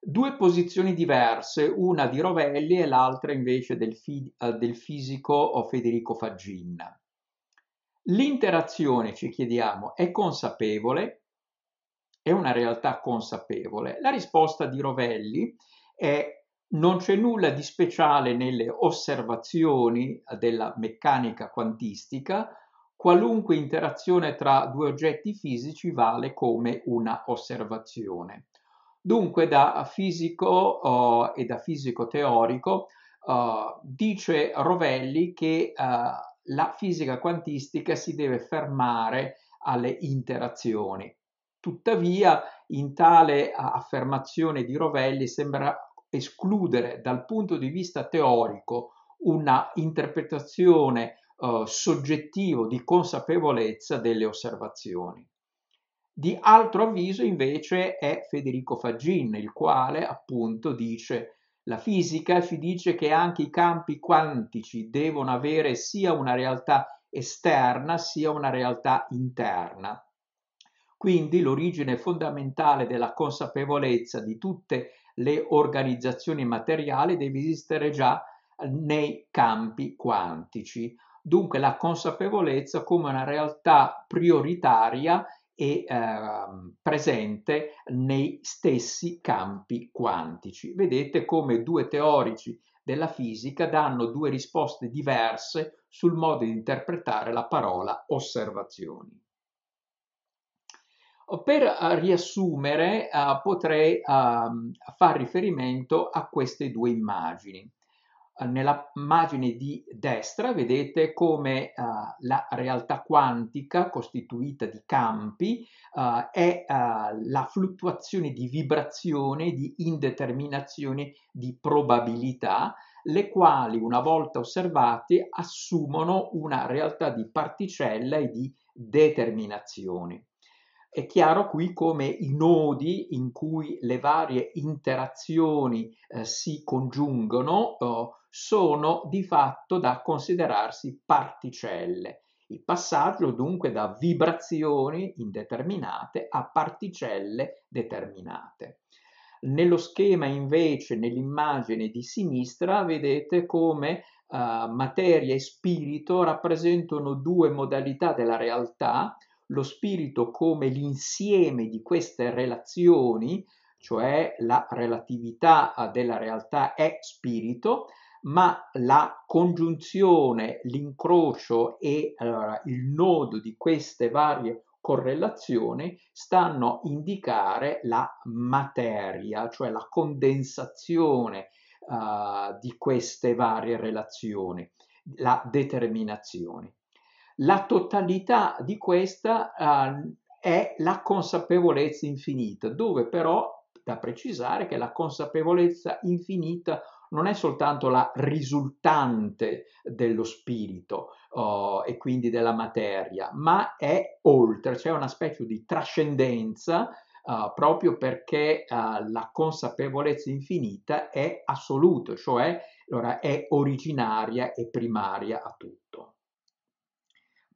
Due posizioni diverse, una di Rovelli e l'altra invece del, fi- uh, del fisico Federico Faggin. L'interazione, ci chiediamo, è consapevole? È una realtà consapevole? La risposta di Rovelli è non c'è nulla di speciale nelle osservazioni della meccanica quantistica, qualunque interazione tra due oggetti fisici vale come una osservazione. Dunque da fisico uh, e da fisico teorico uh, dice Rovelli che uh, la fisica quantistica si deve fermare alle interazioni. Tuttavia, in tale affermazione di Rovelli sembra escludere dal punto di vista teorico una interpretazione uh, soggettivo di consapevolezza delle osservazioni. Di altro avviso invece è Federico Faggin, il quale appunto dice la fisica ci dice che anche i campi quantici devono avere sia una realtà esterna sia una realtà interna. Quindi l'origine fondamentale della consapevolezza di tutte le organizzazioni materiali deve esistere già nei campi quantici. Dunque la consapevolezza come una realtà prioritaria e eh, presente nei stessi campi quantici. Vedete come due teorici della fisica danno due risposte diverse sul modo di interpretare la parola osservazioni. Per eh, riassumere uh, potrei uh, far riferimento a queste due immagini. Uh, nella immagine di destra vedete come la realtà quantica costituita di campi è la fluttuazione di vibrazione, di indeterminazione di probabilità, le quali una volta osservate assumono una realtà di particella e di determinazione. È chiaro qui come i nodi in cui le varie interazioni eh, si congiungono eh, sono di fatto da considerarsi particelle. Il passaggio dunque da vibrazioni indeterminate a particelle determinate. Nello schema invece, nell'immagine di sinistra, vedete come uh, materia e spirito rappresentano due modalità della realtà lo spirito come l'insieme di queste relazioni, cioè la relatività eh, della realtà è spirito, ma la congiunzione, l'incrocio e allora, il nodo di queste varie correlazioni stanno a indicare la materia, cioè la condensazione uh, di queste varie relazioni, la determinazione. La totalità di questa uh, è la consapevolezza infinita, dove però da precisare che la consapevolezza infinita non è soltanto la risultante dello spirito uh, e quindi della materia, ma è oltre, c'è cioè una specie di trascendenza uh, proprio perché uh, la consapevolezza infinita è assoluta, cioè allora, è originaria e primaria a tutto.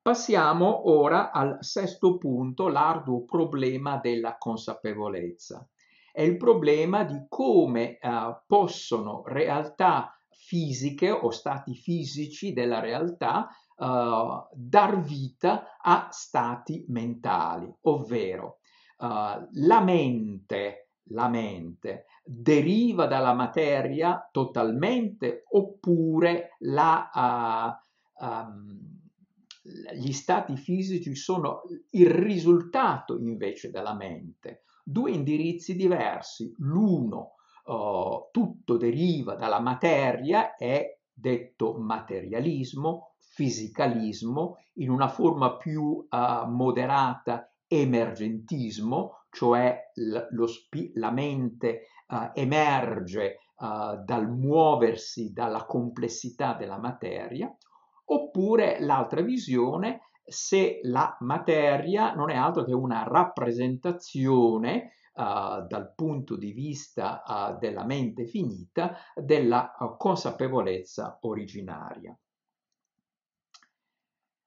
Passiamo ora al sesto punto, l'arduo problema della consapevolezza. È il problema di come eh, possono realtà fisiche o stati fisici della realtà eh, dar vita a stati mentali, ovvero eh, la mente, la mente deriva dalla materia totalmente oppure la uh, um, gli stati fisici sono il risultato invece della mente. Due indirizzi diversi. L'uno, uh, tutto deriva dalla materia, è detto materialismo, fisicalismo, in una forma più uh, moderata emergentismo, cioè spi- la mente uh, emerge uh, dal muoversi dalla complessità della materia, oppure l'altra visione se la materia non è altro che una rappresentazione uh, dal punto di vista uh, della mente finita della uh, consapevolezza originaria.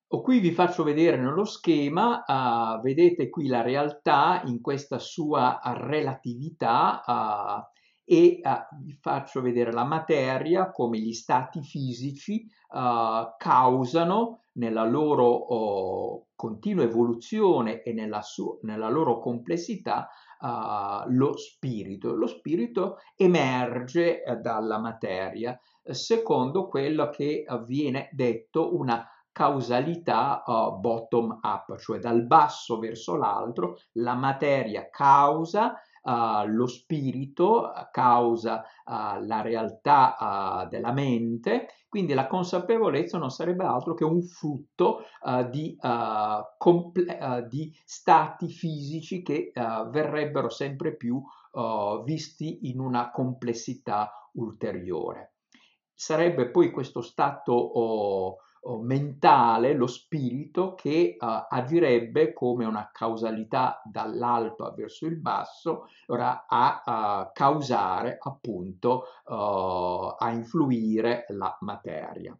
O qui vi faccio vedere nello schema, vedete qui la realtà in questa sua relatività e uh, vi faccio vedere la materia come gli stati fisici uh, causano nella loro oh, continua evoluzione e nella, su- nella loro complessità uh, lo spirito. Lo spirito emerge dalla materia secondo quello che viene detto una causalità uh, bottom up, cioè dal basso verso l'altro, la materia causa uh, lo spirito, causa uh, la realtà uh, della mente, quindi la consapevolezza non sarebbe altro che un frutto di, comple- di, stati fisici che verrebbero sempre più visti in una complessità ulteriore. Sarebbe poi questo stato oh, mentale, lo spirito, che uh, agirebbe come una causalità dall'alto verso il basso, ora a, a causare appunto, uh, a influire la materia.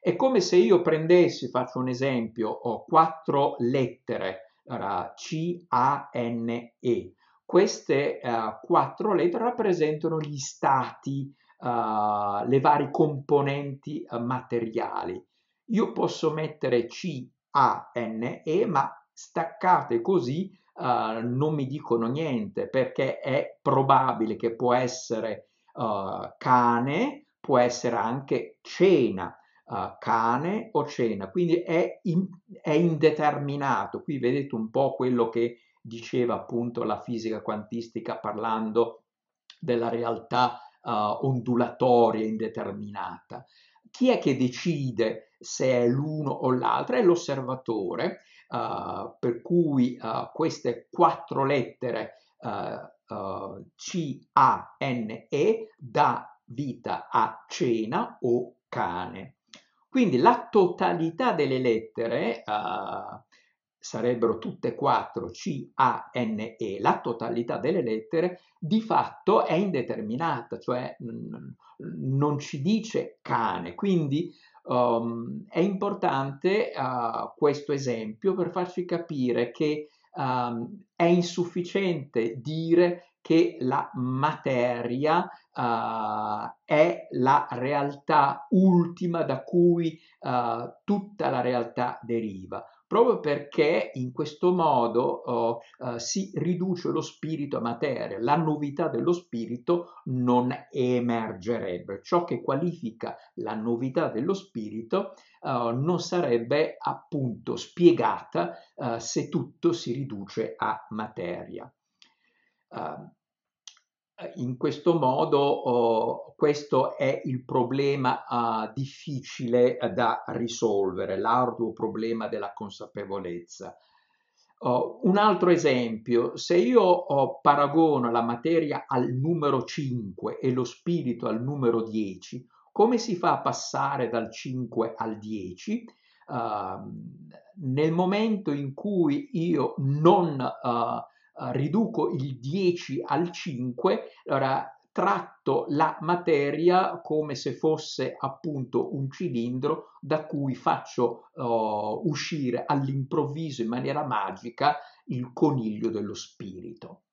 È come se io prendessi, faccio un esempio, ho quattro lettere, ora, C, A, N, E. Queste uh, quattro lettere rappresentano gli stati, le varie componenti materiali io posso mettere C, A, N, E, ma staccate così uh, non mi dicono niente perché è probabile che può essere uh, cane, può essere anche cena, uh, cane o cena, quindi è, in, è indeterminato. Qui vedete un po' quello che diceva appunto la fisica quantistica parlando della realtà uh, ondulatoria indeterminata. Chi è che decide se è l'uno o l'altro, è l'osservatore, uh, per cui uh, queste quattro lettere uh, C, A, N, E dà vita a cena o cane. Quindi la totalità delle lettere sarebbero tutte quattro C, A, N, E, la totalità delle lettere di fatto è indeterminata, cioè non ci dice cane, quindi Um, è importante uh, questo esempio per farci capire che um, è insufficiente dire che la materia uh, è la realtà ultima da cui uh, tutta la realtà deriva proprio perché in questo modo oh, uh, si riduce lo spirito a materia, la novità dello spirito non emergerebbe. Ciò che qualifica la novità dello spirito uh, non sarebbe appunto spiegata uh, se tutto si riduce a materia. In questo modo oh, questo è il problema uh, difficile da risolvere, l'arduo problema della consapevolezza. Uh, un altro esempio, se io oh, paragono la materia al numero 5 e lo spirito al numero 10, come si fa a passare dal 5 al 10? Uh, ehm, nel momento in cui io non uh, riduco il 10 al 5, allora tratto la materia come se fosse appunto un cilindro da cui faccio uh, uscire all'improvviso in maniera magica il coniglio dello spirito.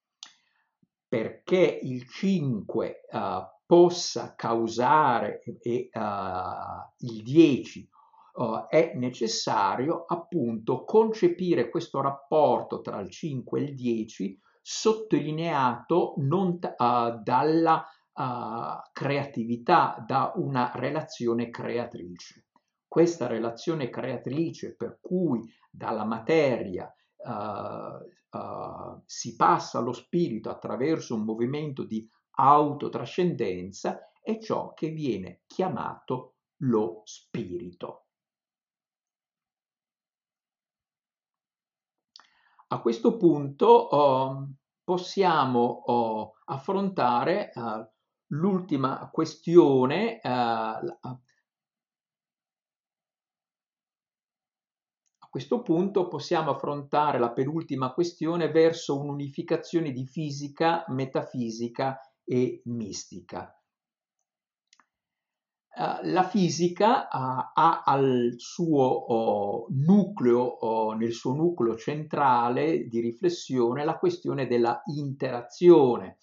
Perché il 5 uh, possa causare e uh, il 10 uh, è necessario appunto concepire questo rapporto tra il 5 e il 10 sottolineato non uh, dalla uh, creatività, da una relazione creatrice. Questa relazione creatrice per cui dalla materia uh, si passa allo spirito attraverso un movimento di autotrascendenza è ciò che viene chiamato lo spirito. A questo punto oh, possiamo oh, affrontare uh, l'ultima questione. Uh, a questo punto possiamo affrontare la penultima questione verso un'unificazione di fisica, metafisica e mistica. Uh, la fisica uh, ha al suo uh, nucleo, nel suo nucleo centrale di riflessione, la questione della interazione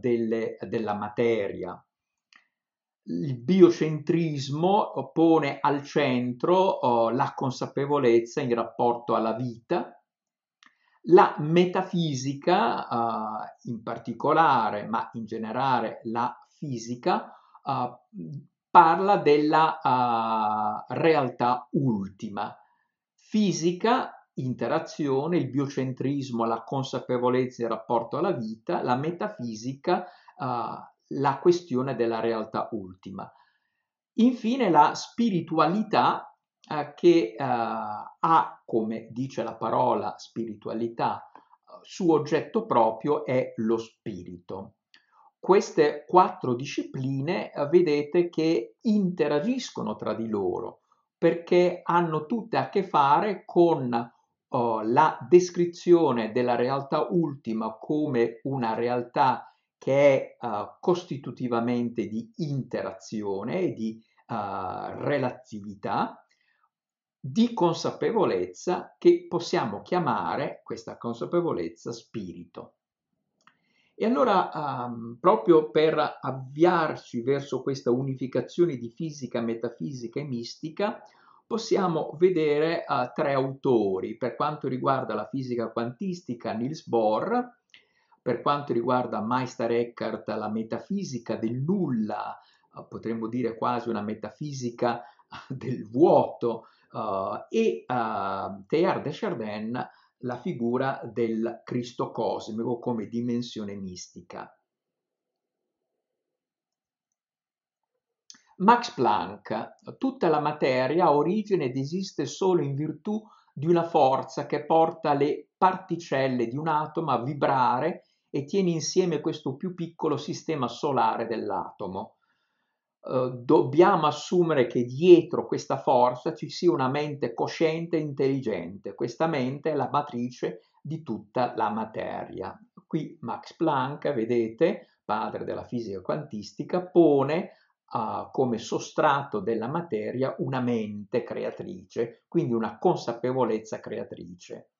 delle, della materia. Il biocentrismo pone al centro oh, la consapevolezza in rapporto alla vita, la metafisica in particolare, ma in generale la fisica, uh, parla della uh, realtà ultima. Fisica, interazione, il biocentrismo, la consapevolezza in rapporto alla vita, la metafisica, la questione della realtà ultima. Infine la spiritualità eh, che eh, ha, come dice la parola spiritualità, suo oggetto proprio è lo spirito. Queste quattro discipline eh, vedete che interagiscono tra di loro perché hanno tutte a che fare con oh, la descrizione della realtà ultima come una realtà che è uh, costitutivamente di interazione e di uh, relatività, di consapevolezza che possiamo chiamare questa consapevolezza spirito. E allora, um, proprio per avviarci verso questa unificazione di fisica, metafisica e mistica, possiamo vedere uh, tre autori. Per quanto riguarda la fisica quantistica, Niels Bohr, per quanto riguarda Meister Eckhart, la metafisica del nulla, eh, potremmo dire quasi una metafisica del vuoto, uh, e uh, Teilhard de Chardin la figura del Cristo cosmico come dimensione mistica. Max Planck, tutta la materia ha origine ed esiste solo in virtù di una forza che porta le particelle di un atomo a vibrare e tiene insieme questo più piccolo sistema solare dell'atomo. Uh, dobbiamo assumere che dietro questa forza ci sia una mente cosciente e intelligente. Questa mente è la matrice di tutta la materia. Qui Max Planck, vedete, padre della fisica quantistica, pone uh, come sostrato della materia una mente creatrice, quindi una consapevolezza creatrice.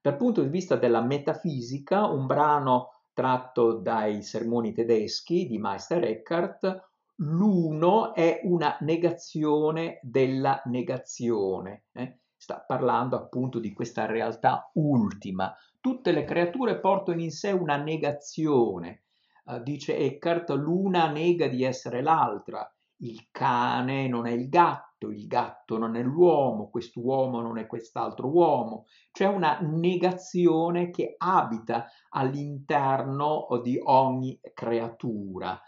Dal punto di vista della metafisica, un brano tratto dai sermoni tedeschi di Meister Eckhart, l'uno è una negazione della negazione. Eh? Sta parlando appunto di questa realtà ultima. Tutte le creature portano in sé una negazione. Uh, dice Eckhart, l'una nega di essere l'altra. Il cane non è il gatto il gatto non è l'uomo, quest'uomo non è quest'altro uomo. C'è una negazione che abita all'interno di ogni creatura.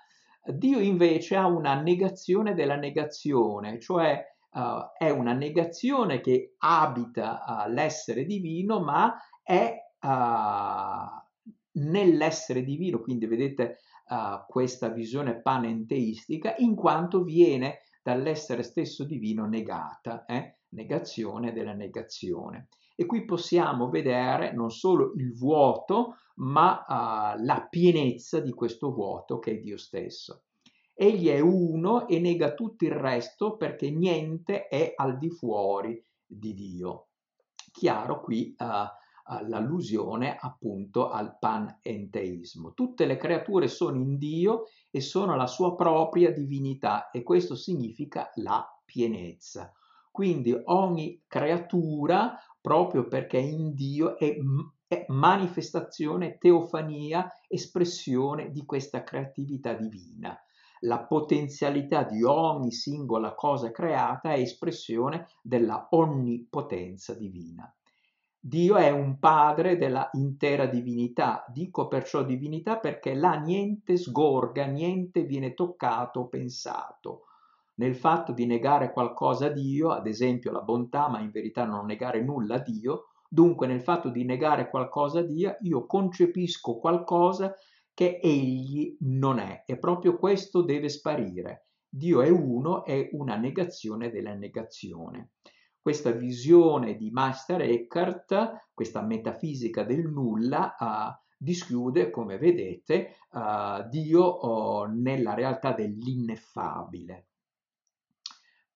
Dio invece ha una negazione della negazione, cioè uh, è una negazione che abita uh, l'essere divino, ma è uh, nell'essere divino, quindi vedete questa visione panenteistica, in quanto viene dall'essere stesso divino negata, eh? negazione della negazione. E qui possiamo vedere non solo il vuoto, ma uh, la pienezza di questo vuoto che è Dio stesso. Egli è uno e nega tutto il resto perché niente è al di fuori di Dio. Chiaro qui uh, l'allusione appunto al panenteismo. Tutte le creature sono in Dio e sono la sua propria divinità e questo significa la pienezza. Quindi ogni creatura, proprio perché in Dio, è, è manifestazione, teofania, espressione di questa creatività divina. La potenzialità di ogni singola cosa creata è espressione della onnipotenza divina. Dio è un padre della intera divinità. Dico perciò divinità perché là niente sgorga, niente viene toccato o pensato. Nel fatto di negare qualcosa a Dio, ad esempio la bontà, ma in verità non negare nulla a Dio, dunque nel fatto di negare qualcosa a Dio, io concepisco qualcosa che egli non è e proprio questo deve sparire. Dio è uno, è una negazione della negazione. questa visione di Meister Eckhart, questa metafisica del nulla, uh, dischiude, come vedete, uh, Dio oh, nella realtà dell'ineffabile.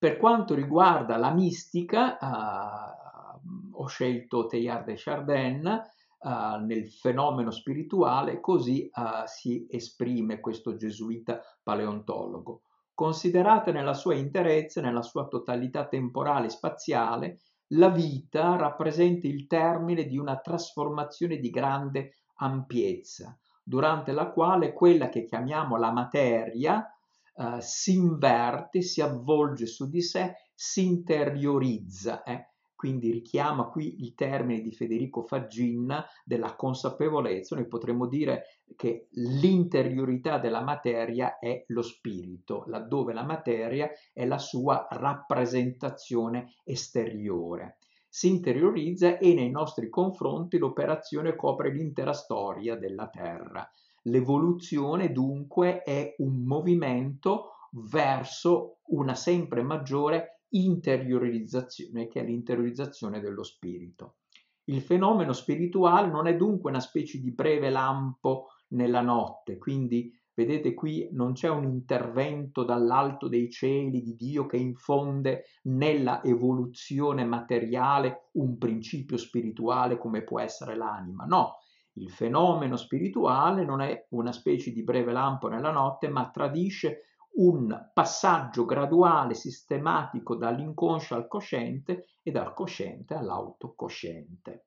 Per quanto riguarda la mistica, uh, ho scelto Teilhard de Chardin, Uh, nel fenomeno spirituale, così uh, si esprime questo gesuita paleontologo. Considerate nella sua interezza, nella sua totalità temporale e spaziale, la vita rappresenta il termine di una trasformazione di grande ampiezza, durante la quale quella che chiamiamo la materia eh, si inverte, si avvolge su di sé, si interiorizza. Eh? Quindi richiama qui il termine di Federico Faggin della consapevolezza. Noi potremmo dire che l'interiorità della materia è lo spirito, laddove la materia è la sua rappresentazione esteriore si interiorizza e nei nostri confronti l'operazione copre l'intera storia della Terra. L'evoluzione dunque è un movimento verso una sempre maggiore interiorizzazione che è l'interiorizzazione dello spirito. Il fenomeno spirituale non è dunque una specie di breve lampo nella notte, quindi Vedete qui non c'è un intervento dall'alto dei cieli di Dio che infonde nella evoluzione materiale un principio spirituale come può essere l'anima. No, il fenomeno spirituale non è una specie di breve lampo nella notte, ma tradisce un passaggio graduale, sistematico dall'inconscio al cosciente e dal cosciente all'autocosciente.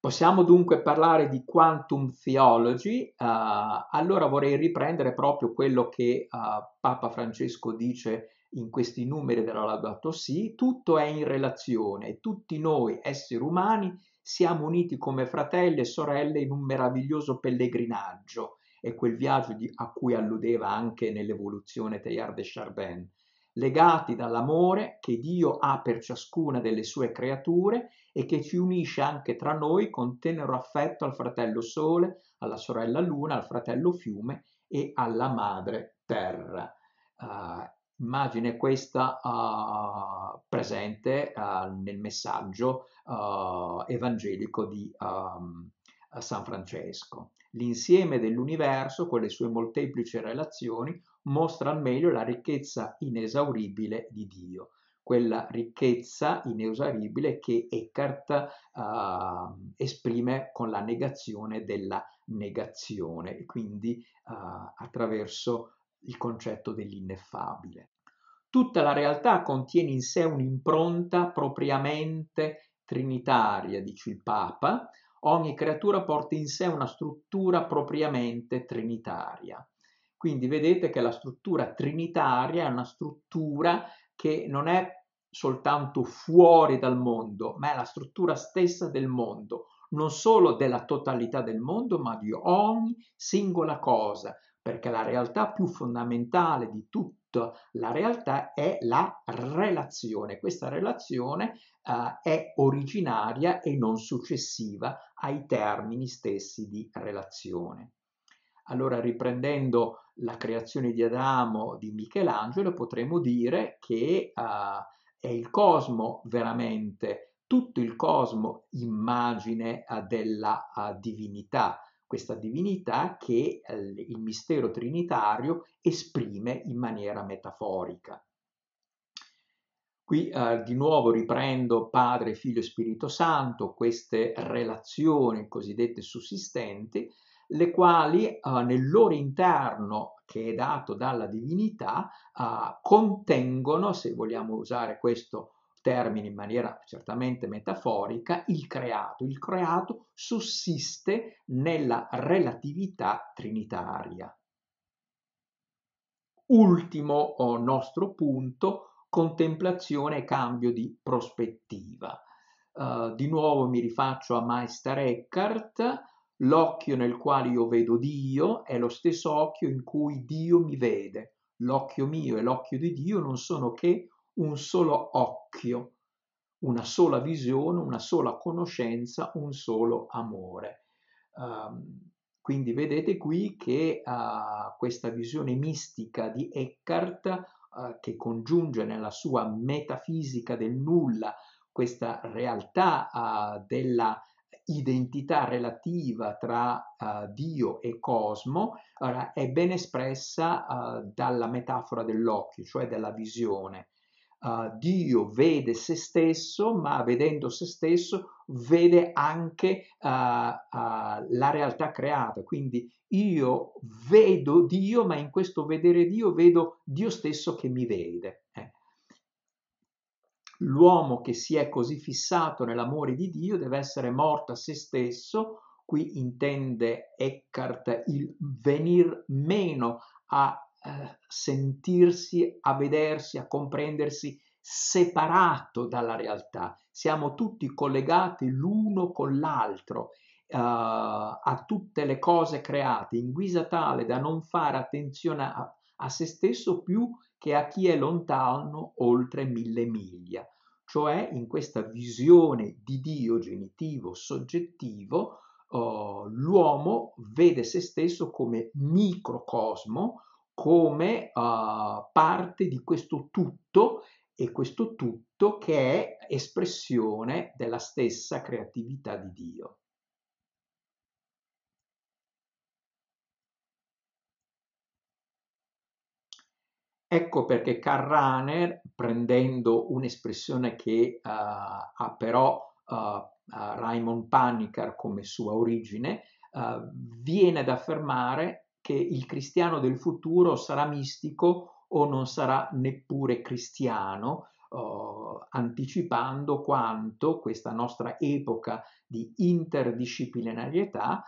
Possiamo dunque parlare di quantum theology, uh, allora vorrei riprendere proprio quello che uh, Papa Francesco dice in questi numeri della Laudato Si, tutto è in relazione, tutti noi esseri umani siamo uniti come fratelli e sorelle in un meraviglioso pellegrinaggio, è quel viaggio di, a cui alludeva anche nell'evoluzione Teilhard de Chardin, legati dall'amore che Dio ha per ciascuna delle sue creature e che ci unisce anche tra noi con tenero affetto al fratello Sole, alla sorella Luna, al fratello Fiume e alla madre Terra. Uh, immagine questa uh, presente uh, nel messaggio evangelico di um, San Francesco. L'insieme dell'universo, con le sue molteplici relazioni, mostra al meglio la ricchezza inesauribile di Dio, quella ricchezza inesauribile che Eckhart uh, esprime con la negazione della negazione, quindi uh, attraverso il concetto dell'ineffabile. Tutta la realtà contiene in sé un'impronta propriamente trinitaria, dice il Papa, ogni creatura porta in sé una struttura propriamente trinitaria. Quindi vedete che la struttura trinitaria è una struttura che non è soltanto fuori dal mondo, ma è la struttura stessa del mondo, non solo della totalità del mondo, ma di ogni singola cosa, perché la realtà più fondamentale di tutta la realtà è la relazione. Questa relazione uh, è originaria e non successiva ai termini stessi di relazione. Allora, riprendendo la creazione di Adamo di Michelangelo, potremmo dire che uh, è il cosmo veramente, tutto il cosmo immagine uh, della uh, divinità, questa divinità che il mistero trinitario esprime in maniera metaforica. Qui eh, di nuovo riprendo Padre, Figlio e Spirito Santo, queste relazioni cosiddette sussistenti, le quali uh, nel loro interno, che è dato dalla divinità, uh, contengono, se vogliamo usare questo termine in maniera certamente metaforica, il creato. Il creato sussiste nella relatività trinitaria. Ultimo nostro punto, contemplazione e cambio di prospettiva. Uh, di nuovo mi rifaccio a Meister Eckhart, L'occhio nel quale io vedo Dio è lo stesso occhio in cui Dio mi vede. L'occhio mio e l'occhio di Dio non sono che un solo occhio, una sola visione, una sola conoscenza, un solo amore. Um, quindi vedete qui che uh, questa visione mistica di Eckhart uh, che congiunge nella sua metafisica del nulla questa realtà uh, della identità relativa tra uh, Dio e cosmo uh, è ben espressa uh, dalla metafora dell'occhio, cioè della visione. Dio vede se stesso, ma vedendo se stesso vede anche la realtà creata. Quindi io vedo Dio, ma in questo vedere Dio vedo Dio stesso che mi vede. Eh l'uomo che si è così fissato nell'amore di Dio deve essere morto a se stesso, qui intende Eckhart il venir meno a sentirsi, a vedersi, a comprendersi separato dalla realtà. Siamo tutti collegati l'uno con l'altro uh, a tutte le cose create in guisa tale da non fare attenzione a, a se stesso più che a chi è lontano oltre mille miglia, cioè in questa visione di Dio genitivo soggettivo, uh, l'uomo vede se stesso come microcosmo, come uh, parte di questo tutto e questo tutto che è espressione della stessa creatività di Dio. Ecco perché Karl Rahner, prendendo un'espressione che uh, ha però uh, Raymond Panikkar come sua origine, viene ad affermare che il cristiano del futuro sarà mistico o non sarà neppure cristiano, anticipando quanto questa nostra epoca di interdisciplinarietà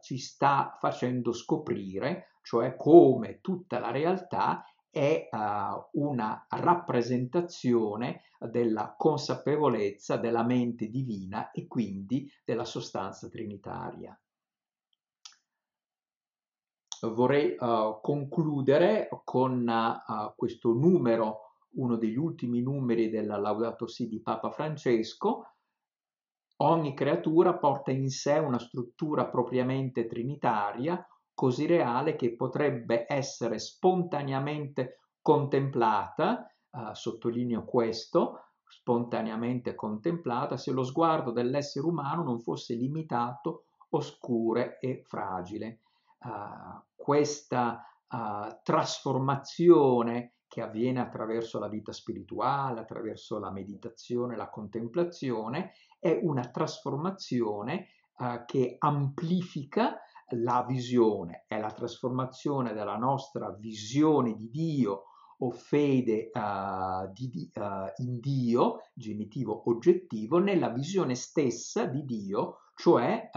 ci sta facendo scoprire, cioè come tutta la realtà è uh, una rappresentazione della consapevolezza della mente divina e quindi della sostanza trinitaria. Vorrei uh, concludere con uh, questo numero, uno degli ultimi numeri della Laudato Si di Papa Francesco. Ogni creatura porta in sé una struttura propriamente trinitaria, così reale che potrebbe essere spontaneamente contemplata, eh, sottolineo questo, spontaneamente contemplata, se lo sguardo dell'essere umano non fosse limitato, oscure e fragile. Questa uh, trasformazione che avviene attraverso la vita spirituale, attraverso la meditazione, la contemplazione, è una trasformazione uh, che amplifica la visione è la trasformazione della nostra visione di Dio o fede uh, di, uh, in Dio, genitivo oggettivo, nella visione stessa di Dio, cioè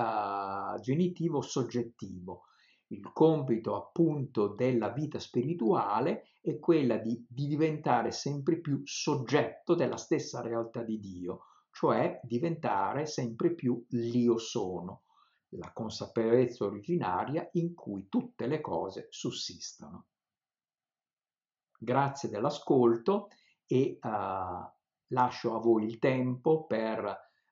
genitivo soggettivo. Il compito appunto della vita spirituale è quella di, di diventare sempre più soggetto della stessa realtà di Dio, cioè diventare sempre più l'io sono la consapevolezza originaria in cui tutte le cose sussistono. Grazie dell'ascolto e uh, lascio a voi il tempo per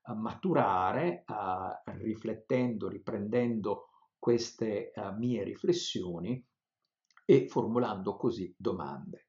uh, maturare, uh, riflettendo, riprendendo queste mie riflessioni e formulando così domande.